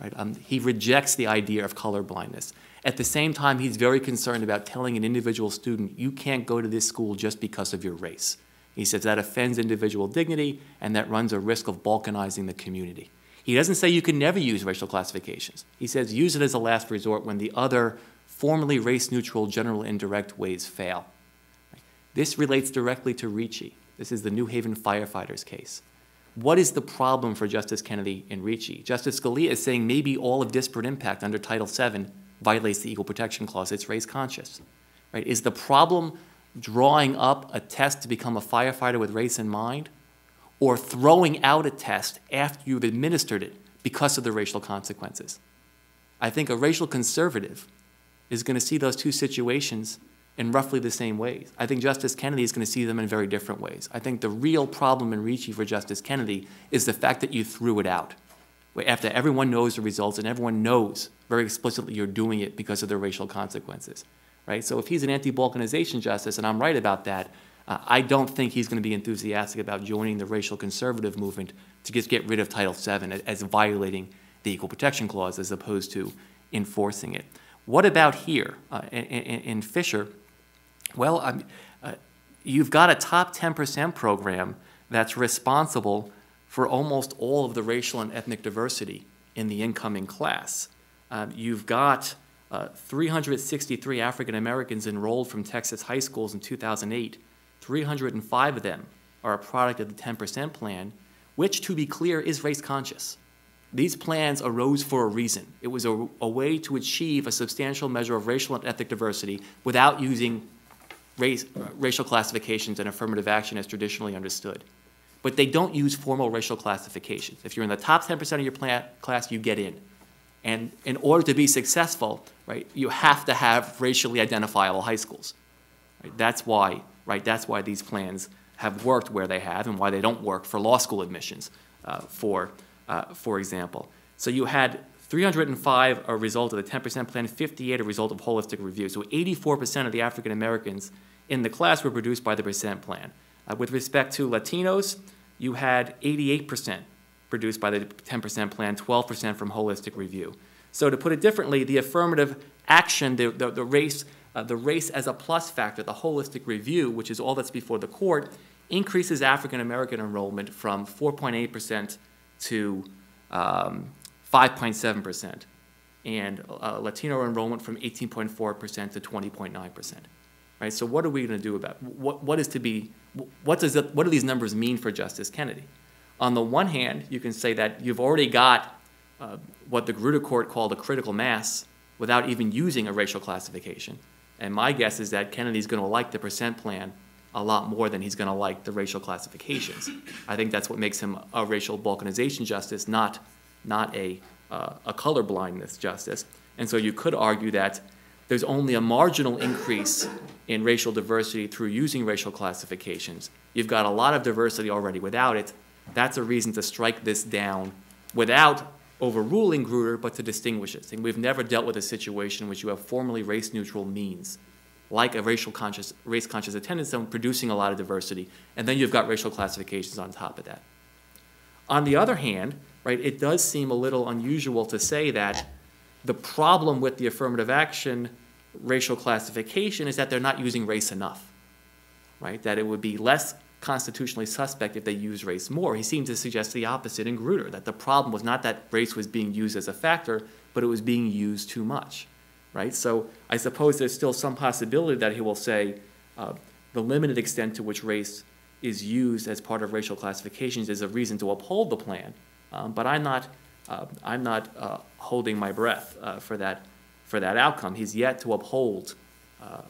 Right? Um, he rejects the idea of color blindness. At the same time, he's very concerned about telling an individual student, you can't go to this school just because of your race. He says that offends individual dignity and that runs a risk of balkanizing the community. He doesn't say you can never use racial classifications. He says use it as a last resort when the other formerly race-neutral general indirect ways fail. This relates directly to Ricci. This is the New Haven firefighters case. What is the problem for Justice Kennedy in Ricci? Justice Scalia is saying maybe all of disparate impact under Title VII violates the Equal Protection Clause. It's race conscious. Right? Is the problem drawing up a test to become a firefighter with race in mind, or throwing out a test after you've administered it because of the racial consequences? I think a racial conservative is going to see those two situations in roughly the same ways. I think Justice Kennedy is going to see them in very different ways. I think the real problem in Ricci for Justice Kennedy is the fact that you threw it out. After everyone knows the results and everyone knows very explicitly you're doing it because of the racial consequences, right? So if he's an anti-balkanization justice, and I'm right about that, uh, I don't think he's going to be enthusiastic about joining the racial conservative movement to just get rid of Title VII as violating the Equal Protection Clause as opposed to enforcing it. What about here uh, in, in, Fisher? Well, uh, you've got a top 10% program that's responsible for almost all of the racial and ethnic diversity in the incoming class. Um, you've got uh, 363 African Americans enrolled from Texas high schools in 2008. 305 of them are a product of the 10% plan, which, to be clear, is race conscious. These plans arose for a reason. It was a, a, way to achieve a substantial measure of racial and ethnic diversity without using race, uh, racial classifications and affirmative action as traditionally understood. But they don't use formal racial classifications. If you're in the top 10% of your plan, class, you get in. And in order to be successful, right, you have to have racially identifiable high schools. Right? That's why, right, that's why these plans have worked where they have and why they don't work for law school admissions uh, for uh, for example. So you had 305 a result of the 10% plan, 58 a result of holistic review. So 84% of the African Americans in the class were produced by the percent plan. Uh, with respect to Latinos, you had 88% produced by the 10% plan, 12% from holistic review. So to put it differently, the affirmative action, the, the, the race, uh, the race as a plus factor, the holistic review, which is all that's before the court, increases African American enrollment from 4.8% to 5.7%, um, and uh, Latino enrollment from 18.4% to 20.9%. Right. So what are we going to do about what? What is to be? What does what do these numbers mean for Justice Kennedy? On the one hand, you can say that you've already got uh, what the Grutter Court called a critical mass without even using a racial classification. And my guess is that Kennedy's going to like the percent plan a lot more than he's going to like the racial classifications. I think that's what makes him a racial balkanization justice, not, not a, uh, a color blindness justice. And so you could argue that there's only a marginal increase in racial diversity through using racial classifications. You've got a lot of diversity already without it. That's a reason to strike this down without overruling Grutter, but to distinguish it. And we've never dealt with a situation in which you have formally race neutral means like a racial conscious, race conscious attendance zone producing a lot of diversity, and then you've got racial classifications on top of that. On the other hand, right, it does seem a little unusual to say that the problem with the affirmative action racial classification is that they're not using race enough, right? That it would be less constitutionally suspect if they use race more. He seemed to suggest the opposite in Grutter, that the problem was not that race was being used as a factor, but it was being used too much, right? So I suppose there's still some possibility that he will say uh, the limited extent to which race is used as part of racial classifications is a reason to uphold the plan. Um, but I'm not, uh, I'm not uh, holding my breath uh, for that, for that outcome. He's yet to uphold uh,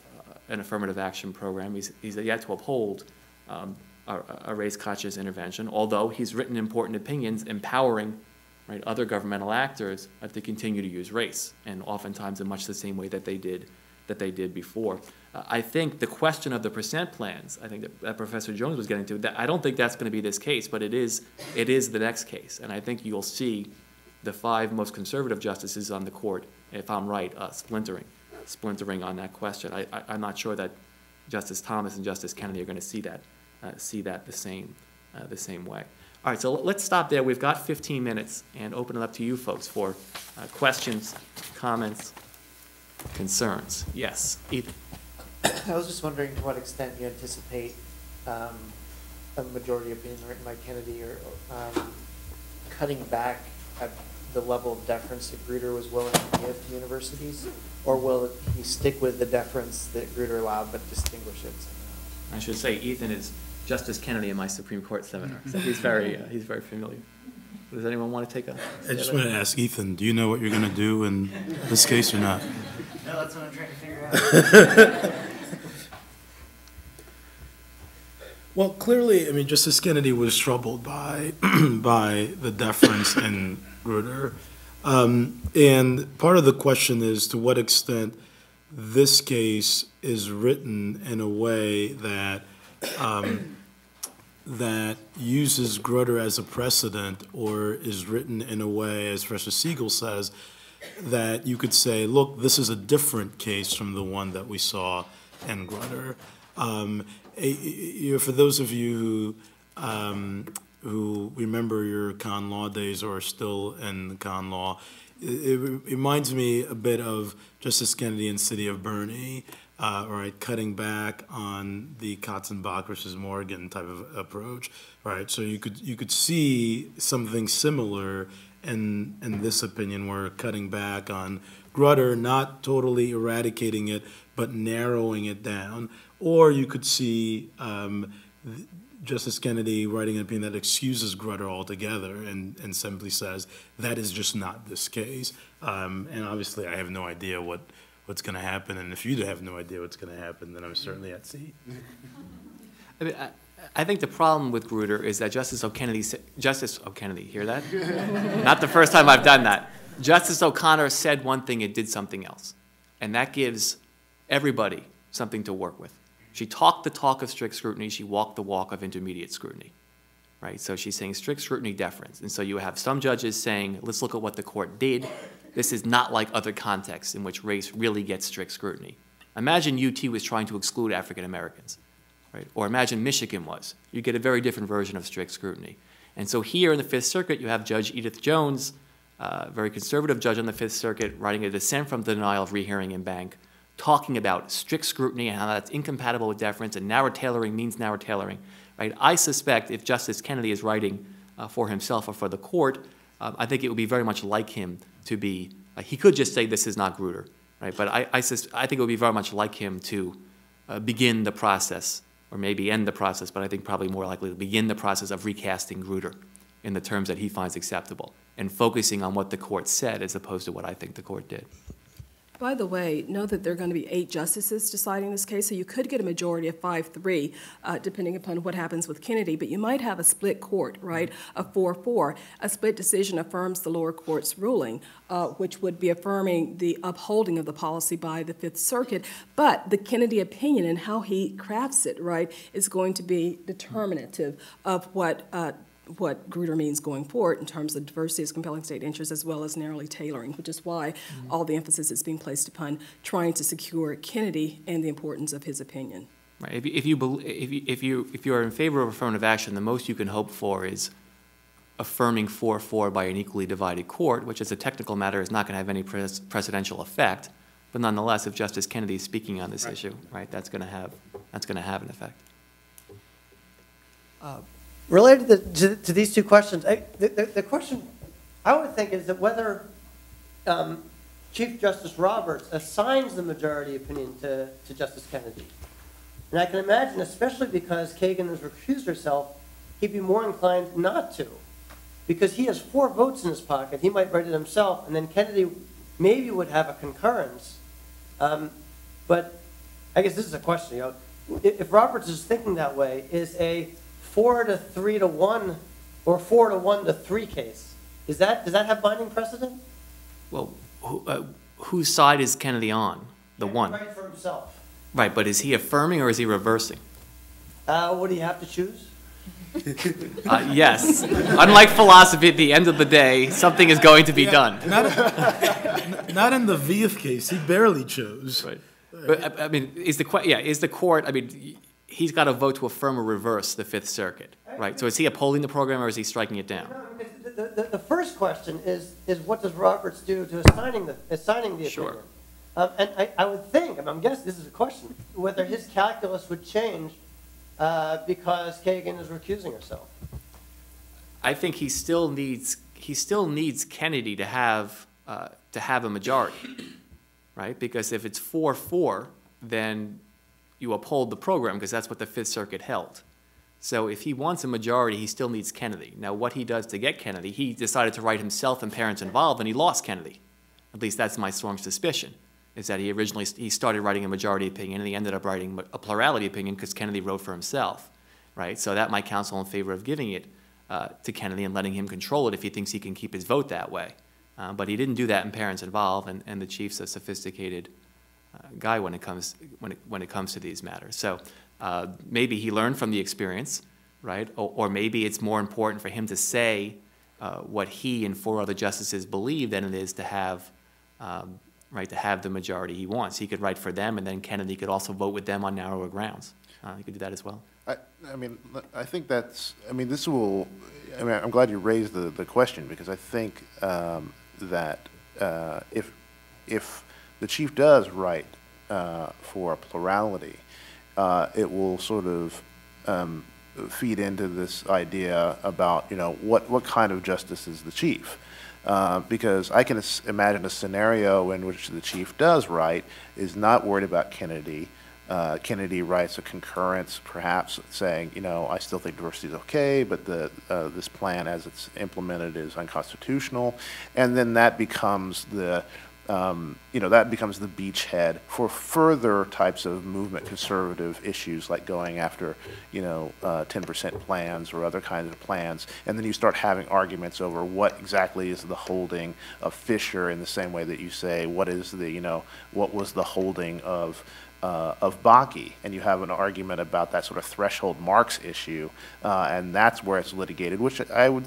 an affirmative action program. He's, he's yet to uphold um, a, a race conscious intervention, although he's written important opinions empowering right, other governmental actors to continue to use race, and oftentimes in much the same way that they did, that they did before. Uh, I think the question of the percent plans, I think that, that Professor Jones was getting to, that, I don't think that's going to be this case, but it is, it is the next case. And I think you'll see the five most conservative justices on the court, if I'm right, uh, splintering, splintering on that question. I, I'm not sure that Justice Thomas and Justice Kennedy are going to see that, uh, see that the same, uh, the same way. All right, so let's stop there. We've got 15 minutes and open it up to you folks for uh, questions, comments, concerns. Yes, Ethan. I was just wondering to what extent you anticipate um, a majority opinion written by Kennedy or um, cutting back at the level of deference that Grutter was willing to give to universities? Or will he stick with the deference that Grutter allowed but distinguish it? I should say Ethan is Justice Kennedy in my Supreme Court seminar, so he's very, uh, he's very familiar. Does anyone want to take a? I just want to ask Ethan, do you know what you're going to do in this case or not? No, that's what I'm trying to figure out. Well, clearly, I mean, Justice Kennedy was troubled by, by the deference in Grutter. Um, and part of the question is to what extent this case is written in a way that, um, that uses Grutter as a precedent or is written in a way, as Professor Siegel says, that you could say, look, this is a different case from the one that we saw in Grutter. Um, for those of you who, um, who remember your con law days or are still in con law, it, it reminds me a bit of Justice Kennedy and City of Boerne, uh, right, cutting back on the Katzenbach versus Morgan type of approach, right? So you could you could see something similar in in this opinion, where cutting back on Grutter, not totally eradicating it, but narrowing it down. Or you could see um, Justice Kennedy writing an opinion that excuses Grutter altogether and, and simply says, that is just not this case. Um, and obviously, I have no idea what, what's going to happen. And if you have no idea what's going to happen, then I'm certainly at sea. I mean, I, I think the problem with Grutter is that Justice O'Kennedy, sa- Justice O'Kennedy, hear that? Not the first time I've done that. Justice O'Connor said one thing and did something else. And that gives everybody something to work with. She talked the talk of strict scrutiny, she walked the walk of intermediate scrutiny. Right? So she's saying strict scrutiny deference. And so you have some judges saying, let's look at what the court did. This is not like other contexts in which race really gets strict scrutiny. Imagine UT was trying to exclude African Americans right? Or imagine Michigan was. You get a very different version of strict scrutiny. And so here in the Fifth Circuit, you have Judge Edith Jones, uh, very conservative judge on the Fifth Circuit, writing a dissent from the denial of rehearing en banc, talking about strict scrutiny and how that's incompatible with deference and narrow tailoring means narrow tailoring. Right? I suspect if Justice Kennedy is writing uh, for himself or for the court, uh, I think it would be very much like him to be. Uh, he could just say this is not Grutter, right? But I, I, I think it would be very much like him to uh, begin the process or maybe end the process, but I think probably more likely to begin the process of recasting Grutter in the terms that he finds acceptable and focusing on what the court said as opposed to what I think the court did. By the way, know that there are going to be eight justices deciding this case, so you could get a majority of five-three, uh, depending upon what happens with Kennedy, but you might have a split court, right, a four-four. A split decision affirms the lower court's ruling, uh, which would be affirming the upholding of the policy by the Fifth Circuit. But the Kennedy opinion and how he crafts it, right, is going to be determinative of what uh, what Grutter means going forward in terms of diversity as compelling state interest as well as narrowly tailoring, which is why mm-hmm. all the emphasis is being placed upon trying to secure Kennedy and the importance of his opinion. Right? If you, if you, if you, if you, if you are in favor of affirmative action, the most you can hope for is affirming 4-4 by an equally divided court, which as a technical matter is not going to have any pres- precedential effect. But nonetheless, if Justice Kennedy is speaking on this issue, right, that's going to have, that's going to have an effect. Uh, Related to, to, to these two questions, I, the, the, the question I would think is that whether um, Chief Justice Roberts assigns the majority opinion to, to Justice Kennedy. And I can imagine, especially because Kagan has recused herself, he'd be more inclined not to. Because he has four votes in his pocket, he might write it himself, and then Kennedy maybe would have a concurrence. Um, but I guess this is a question, you know, if, if Roberts is thinking that way, is a four to three to one or four to one to three case, is that, does that have binding precedent? Well, who, uh, whose side is Kennedy on? The one. Right for himself. Right, but is he affirming or is he reversing? Uh, would he have to choose? Uh, yes. Unlike philosophy, at the end of the day, something is going to be done. Not, not in the Vieth case, he barely chose. Right. But, I- I mean, is the, yeah, is the court, I mean, y- he's got to vote to affirm or reverse the Fifth Circuit, right? So is he upholding the program or is he striking it down? No, The, the, the first question is, is what does Roberts do to assigning the, assigning the Sure. opinion? Um, and I, I would think, and I'm guessing this is a question, whether his calculus would change, uh, because Kagan is recusing herself. I think he still needs, he still needs Kennedy to have, uh, to have a majority, right? Because if it's four-four, then you uphold the program, because that's what the Fifth Circuit held. So if he wants a majority, he still needs Kennedy. Now, what he does to get Kennedy, he decided to write himself and parents involved, and he lost Kennedy. At least that's my strong suspicion, is that he originally, he started writing a majority opinion, and he ended up writing a plurality opinion because Kennedy wrote for himself, right? So that might counsel in favor of giving it uh, to Kennedy and letting him control it if he thinks he can keep his vote that way. Uh, But he didn't do that in parents involved, and, and the chief's a sophisticated guy when it comes, when it, when it comes to these matters. So uh, maybe he learned from the experience, right? Or, or maybe it's more important for him to say uh, what he and four other justices believe than it is to have, um, right, to have the majority he wants. He could write for them, and then Kennedy could also vote with them on narrower grounds. Uh, He could do that as well. I, I mean, I think that's, I mean, this will, I mean, I'm glad you raised the, the question, because I think um, that uh, if, if the chief does write uh, for a plurality, uh, it will sort of um, feed into this idea about, you know, what, what kind of justice is the chief? Uh, because I can imagine a scenario in which the chief does write, is not worried about Kennedy. Uh, Kennedy writes a concurrence, perhaps saying, you know, I still think diversity is okay, but the, uh, this plan as it's implemented is unconstitutional. And then that becomes the, um, you know, that becomes the beachhead for further types of movement conservative issues like going after, you know, uh, 10% plans or other kinds of plans. And then you start having arguments over what exactly is the holding of Fisher in the same way that you say, what is the, you know, what was the holding of, uh, of Bakke, and you have an argument about that sort of threshold marks issue, uh, and that's where it's litigated, which I would,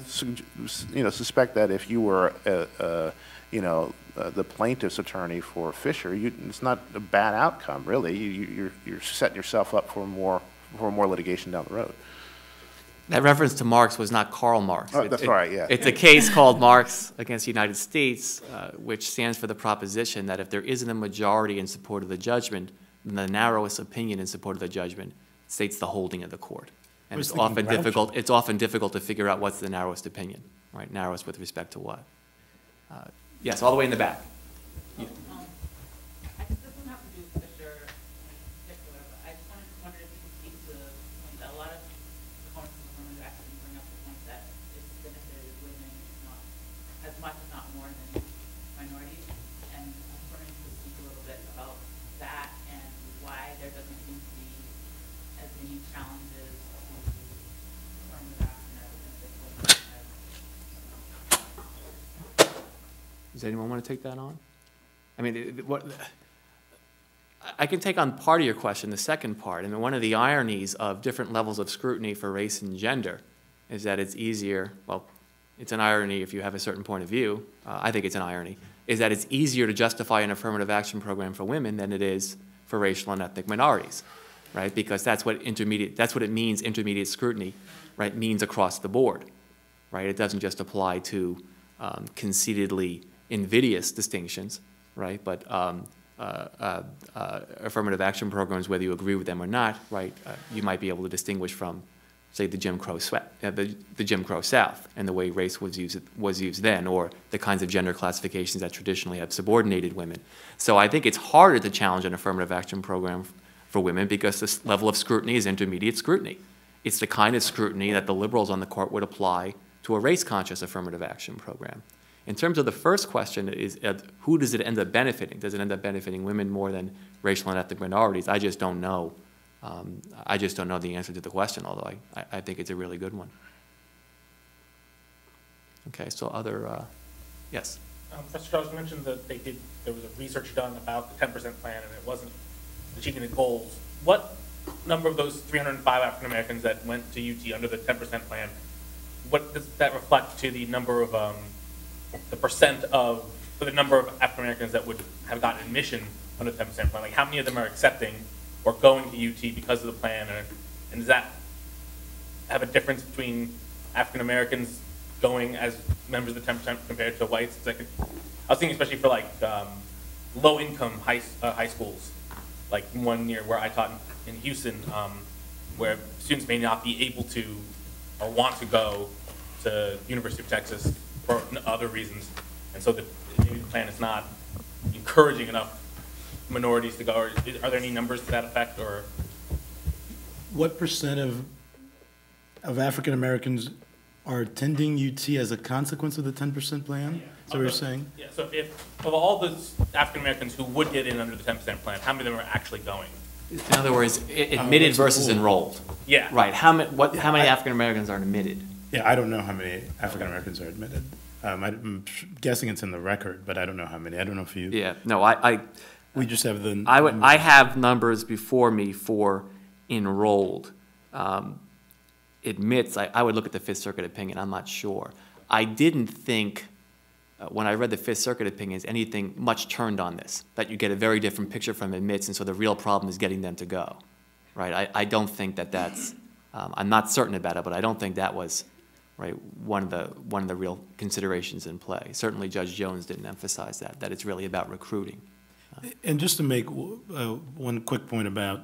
you know, suspect that if you were, uh, uh, you know, uh, the plaintiff's attorney for Fisher, you, it's not a bad outcome, really. You, you- you're, you're setting yourself up for more, for more litigation down the road. That reference to Marks was not Karl Marx. Oh, that's it- right, yeah. It's a case called Marks against the United States, uh, which stands for the proposition that if there isn't a majority in support of the judgment, then the narrowest opinion in support of the judgment states the holding of the court. And it's often Groucho. difficult, it's often difficult to figure out what's the narrowest opinion, right? Narrowest with respect to what? Uh, Yes, all the way in the back. Um, I guess this doesn't have to do with Fisher in particular, but I just wanted to wonder if you could speak to the point that a lot of opponents of affirmative action bring up the point that it's benefited women, not as much, if not more than minorities. And I was wondering if you could speak a little bit about that and why there doesn't seem to be as many challenges to affirmative action as it benefits women as Does anyone want to take that on? I mean, what, I- can take on part of your question, the second part. I mean, one of the ironies of different levels of scrutiny for race and gender is that it's easier, well, it's an irony if you have a certain point of view, uh, I think it's an irony, is that it's easier to justify an affirmative action program for women than it is for racial and ethnic minorities, right? Because that's what intermediate, that's what it means, intermediate scrutiny, right, means across the board, right? It doesn't just apply to um, conceitedly invidious distinctions, right? But um, uh, uh, uh, affirmative action programs, whether you agree with them or not, right, uh, you might be able to distinguish from say, the Jim Crow uh, the, the Jim Crow South, and the way race was used was used then, or the kinds of gender classifications that traditionally have subordinated women. So I think it's harder to challenge an affirmative action program for women because this level of scrutiny is intermediate scrutiny. It's the kind of scrutiny that the liberals on the court would apply to a race-conscious affirmative action program. In terms of the first question, is uh, who does it end up benefiting? Does it end up benefiting women more than racial and ethnic minorities? I just don't know. Um, I just don't know the answer to the question, although I, I, think it's a really good one. Okay, so other, uh, yes? Um, Professor Charles, mentioned that they did, there was a research done about the ten percent plan and it wasn't achieving the goals. What number of those three hundred and five African Americans that went to UT under the ten percent plan, what does that reflect to the number of, um, the percent of, the number of African Americans that would have gotten admission under the ten percent plan? Like, how many of them are accepting or going to UT because of the plan, or, and does that have a difference between African Americans going as members of the ten percent compared to whites? I could, I was thinking especially for like, um, low-income high, uh, high schools, like one near where I taught in Houston, um, where students may not be able to or want to go to University of Texas for other reasons, and so the, maybe plan is not encouraging enough minorities to go, or is- are there any numbers to that effect, or? What percent of, of African Americans are attending UT as a consequence of the ten percent plan? Is that what you're saying? Yeah, so if, of all the African Americans who would get in under the ten percent plan, how many of them are actually going? In other words, uh, admitted versus enrolled. Yeah. Right, how many, what, how many African Americans are admitted? Yeah, I don't know how many African Americans are admitted. Um, I'm guessing it's in the record, but I don't know how many. I don't know if you, Yeah, no, I, I, we just have the. I would, I have numbers before me for enrolled. Um, Admits, I, I would look at the Fifth Circuit opinion, I'm not sure. I didn't think, uh, when I read the Fifth Circuit opinions, anything much turned on this, that you get a very different picture from admits, and so the real problem is getting them to go, right? I, I don't think that that's, um, I'm not certain about it, but I don't think that was, right, one of the, one of the real considerations in play. Certainly Judge Jones didn't emphasize that, that it's really about recruiting. And just to make uh, one quick point about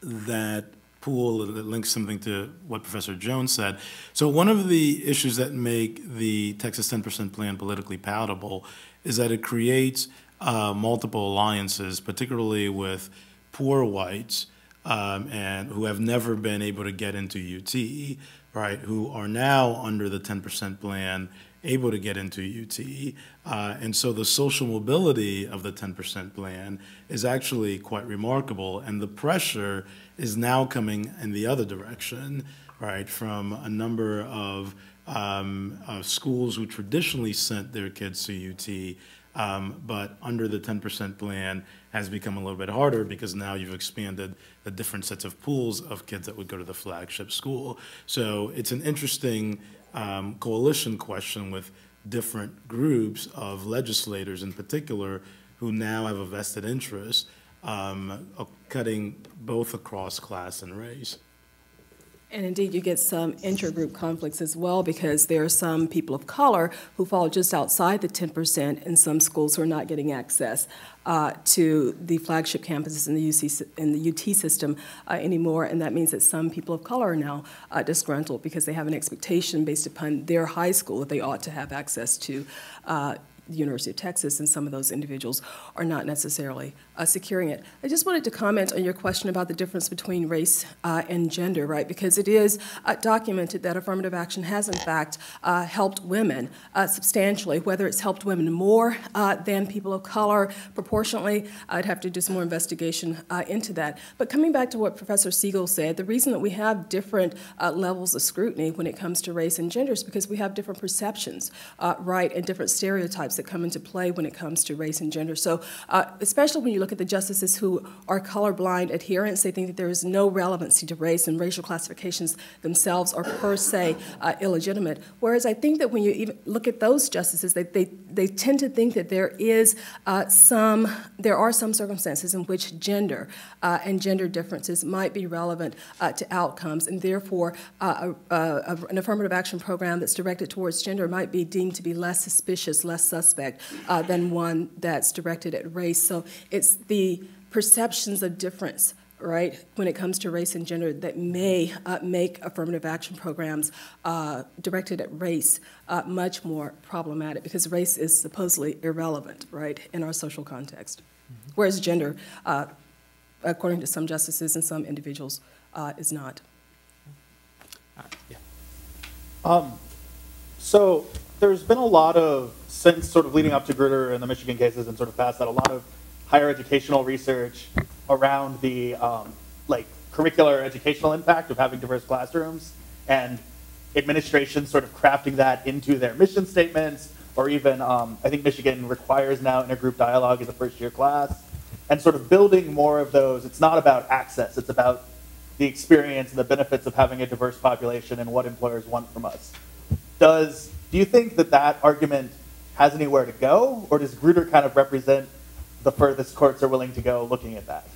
that pool that links something to what Professor Jones said. So one of the issues that make the Texas 10% plan politically palatable is that it creates uh, multiple alliances, particularly with poor whites um, and who have never been able to get into UT, right, who are now under the 10% plan able to get into UT. Uh, and so the social mobility of the 10% plan is actually quite remarkable. And the pressure is now coming in the other direction, right, from a number of um, schools who traditionally sent their kids to UT. Um, but under the 10% plan has become a little bit harder because now you've expanded the different sets of pools of kids that would go to the flagship school. So it's an interesting um, coalition question with different groups of legislators in particular who now have a vested interest um, cutting both across class and race. And indeed, you get some intergroup conflicts as well because there are some people of color who fall just outside the 10% in some schools who are not getting access uh, to the flagship campuses in the, UC, in the UT system uh, anymore. And that means that some people of color are now uh, disgruntled because they have an expectation based upon their high school that they ought to have access to uh, the University of Texas, and some of those individuals are not necessarily uh, securing it. I just wanted to comment on your question about the difference between race uh, and gender, right? Because it is uh, documented that affirmative action has, in fact, uh, helped women uh, substantially. Whether it's helped women more uh, than people of color proportionally, I'd have to do some more investigation into that. But coming back to what Professor Siegel said, the reason that we have different levels of scrutiny when it comes to race and gender is because we have different perceptions, right, and different stereotypes that come into play when it comes to race and gender. So, uh, especially when you look at the justices who are colorblind adherents, they think that there is no relevancy to race and racial classifications themselves are per se uh, illegitimate. Whereas I think that when you even look at those justices, they, they, they tend to think that there is uh, some, there are some circumstances in which gender uh, and gender differences might be relevant uh, to outcomes, and therefore uh, a, a, an affirmative action program that's directed towards gender might be deemed to be less suspicious, less suspect uh, than one that's directed at race. So it's the perceptions of difference right, when it comes to race and gender that may uh, make affirmative action programs uh, directed at race uh, much more problematic because race is supposedly irrelevant, right, in our social context. Whereas gender, uh, according to some justices and some individuals, uh, is not. Yeah. Um, so there's been a lot of, since sort of leading up to Grutter and the Michigan cases and sort of past that, a lot of higher educational research around the um, like curricular educational impact of having diverse classrooms and administration sort of crafting that into their mission statements or even um, I think Michigan requires now intergroup dialogue as a first year class and sort of building more of those. It's not about access, it's about the experience and the benefits of having a diverse population and what employers want from us. Does do you think that that argument has anywhere to go, or does Grutter kind of represent the furthest courts are willing to go looking at that?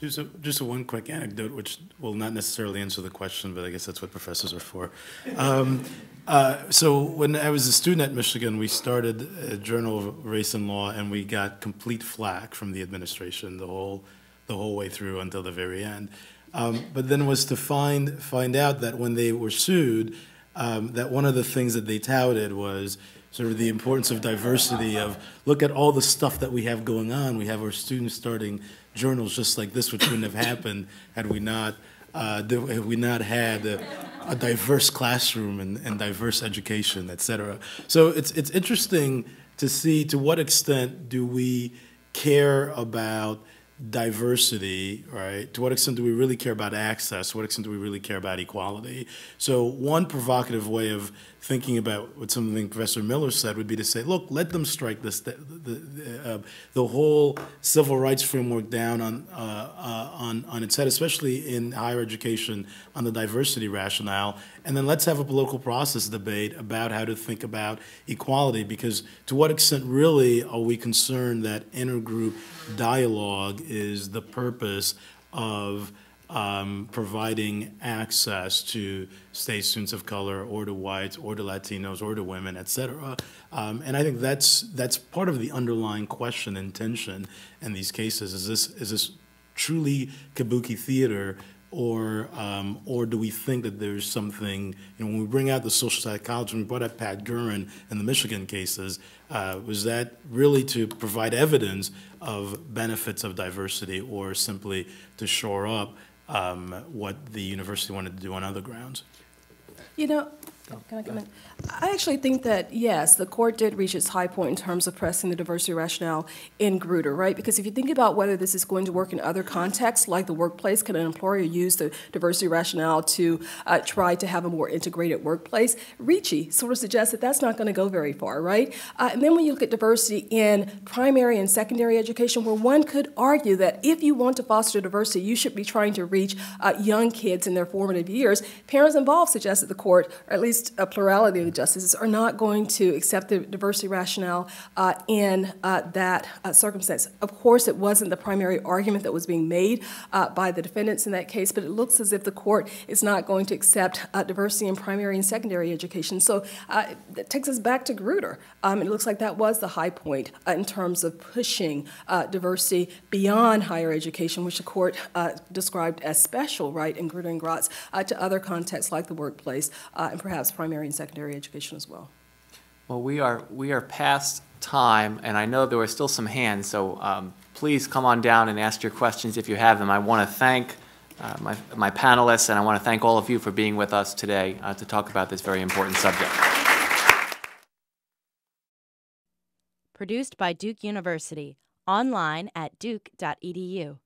Just a, just a one quick anecdote, which will not necessarily answer the question, but I guess that's what professors are for. Um, uh, so when I was a student at Michigan, we started a journal of race and law, and we got complete flack from the administration the whole the whole way through until the very end. Um, but then was to find find out that when they were sued, um, that one of the things that they touted was sort of the importance of diversity. Of look at all the stuff that we have going on. We have our students starting journals just like this, which wouldn't have happened had we not uh, had we not had a, a diverse classroom and, and diverse education, et cetera. So it's it's interesting to see to what extent do we care about diversity, right? To what extent do we really care about access? To what extent do we really care about equality? So one provocative way of thinking about what something Professor Miller said would be to say, look, let them strike this the the, uh, the whole civil rights framework down on uh, uh, on on its head, especially in higher education on the diversity rationale, and then let's have a political process debate about how to think about equality. Because to what extent really are we concerned that intergroup dialogue is the purpose of um, providing access to state students of color or to whites or to Latinos or to women, et cetera. Um, and I think that's, that's part of the underlying question and tension in these cases. Is this, is this truly kabuki theater or um, or do we think that there's something, you know, when we bring out the social psychology, when we brought up Pat Gurin in the Michigan cases, uh, was that really to provide evidence of benefits of diversity or simply to shore up um, what the university wanted to do on other grounds? You know, can I come in? I actually think that, yes, the court did reach its high point in terms of pressing the diversity rationale in Grutter, right? Because if you think about whether this is going to work in other contexts, like the workplace, can an employer use the diversity rationale to uh, try to have a more integrated workplace? Ricci sort of suggests that that's not going to go very far, right? Uh, and then when you look at diversity in primary and secondary education, where one could argue that if you want to foster diversity, you should be trying to reach uh, young kids in their formative years, parents involved suggest that the court, or at least a plurality of the justices are not going to accept the diversity rationale uh, in uh, that uh, circumstance. Of course, it wasn't the primary argument that was being made uh, by the defendants in that case, but it looks as if the court is not going to accept uh, diversity in primary and secondary education. So that takes us back to Grutter. Um, it looks like that was the high point in terms of pushing diversity beyond higher education, which the court described as special, right, in Grutter and Gratz, to other contexts like the workplace and perhaps primary and secondary education as well. Well, we are, we are past time, and I know there were still some hands, so um, please come on down and ask your questions if you have them. I want to thank uh, my, my panelists, and I want to thank all of you for being with us today uh, to talk about this very important subject. Produced by Duke University, online at duke.edu.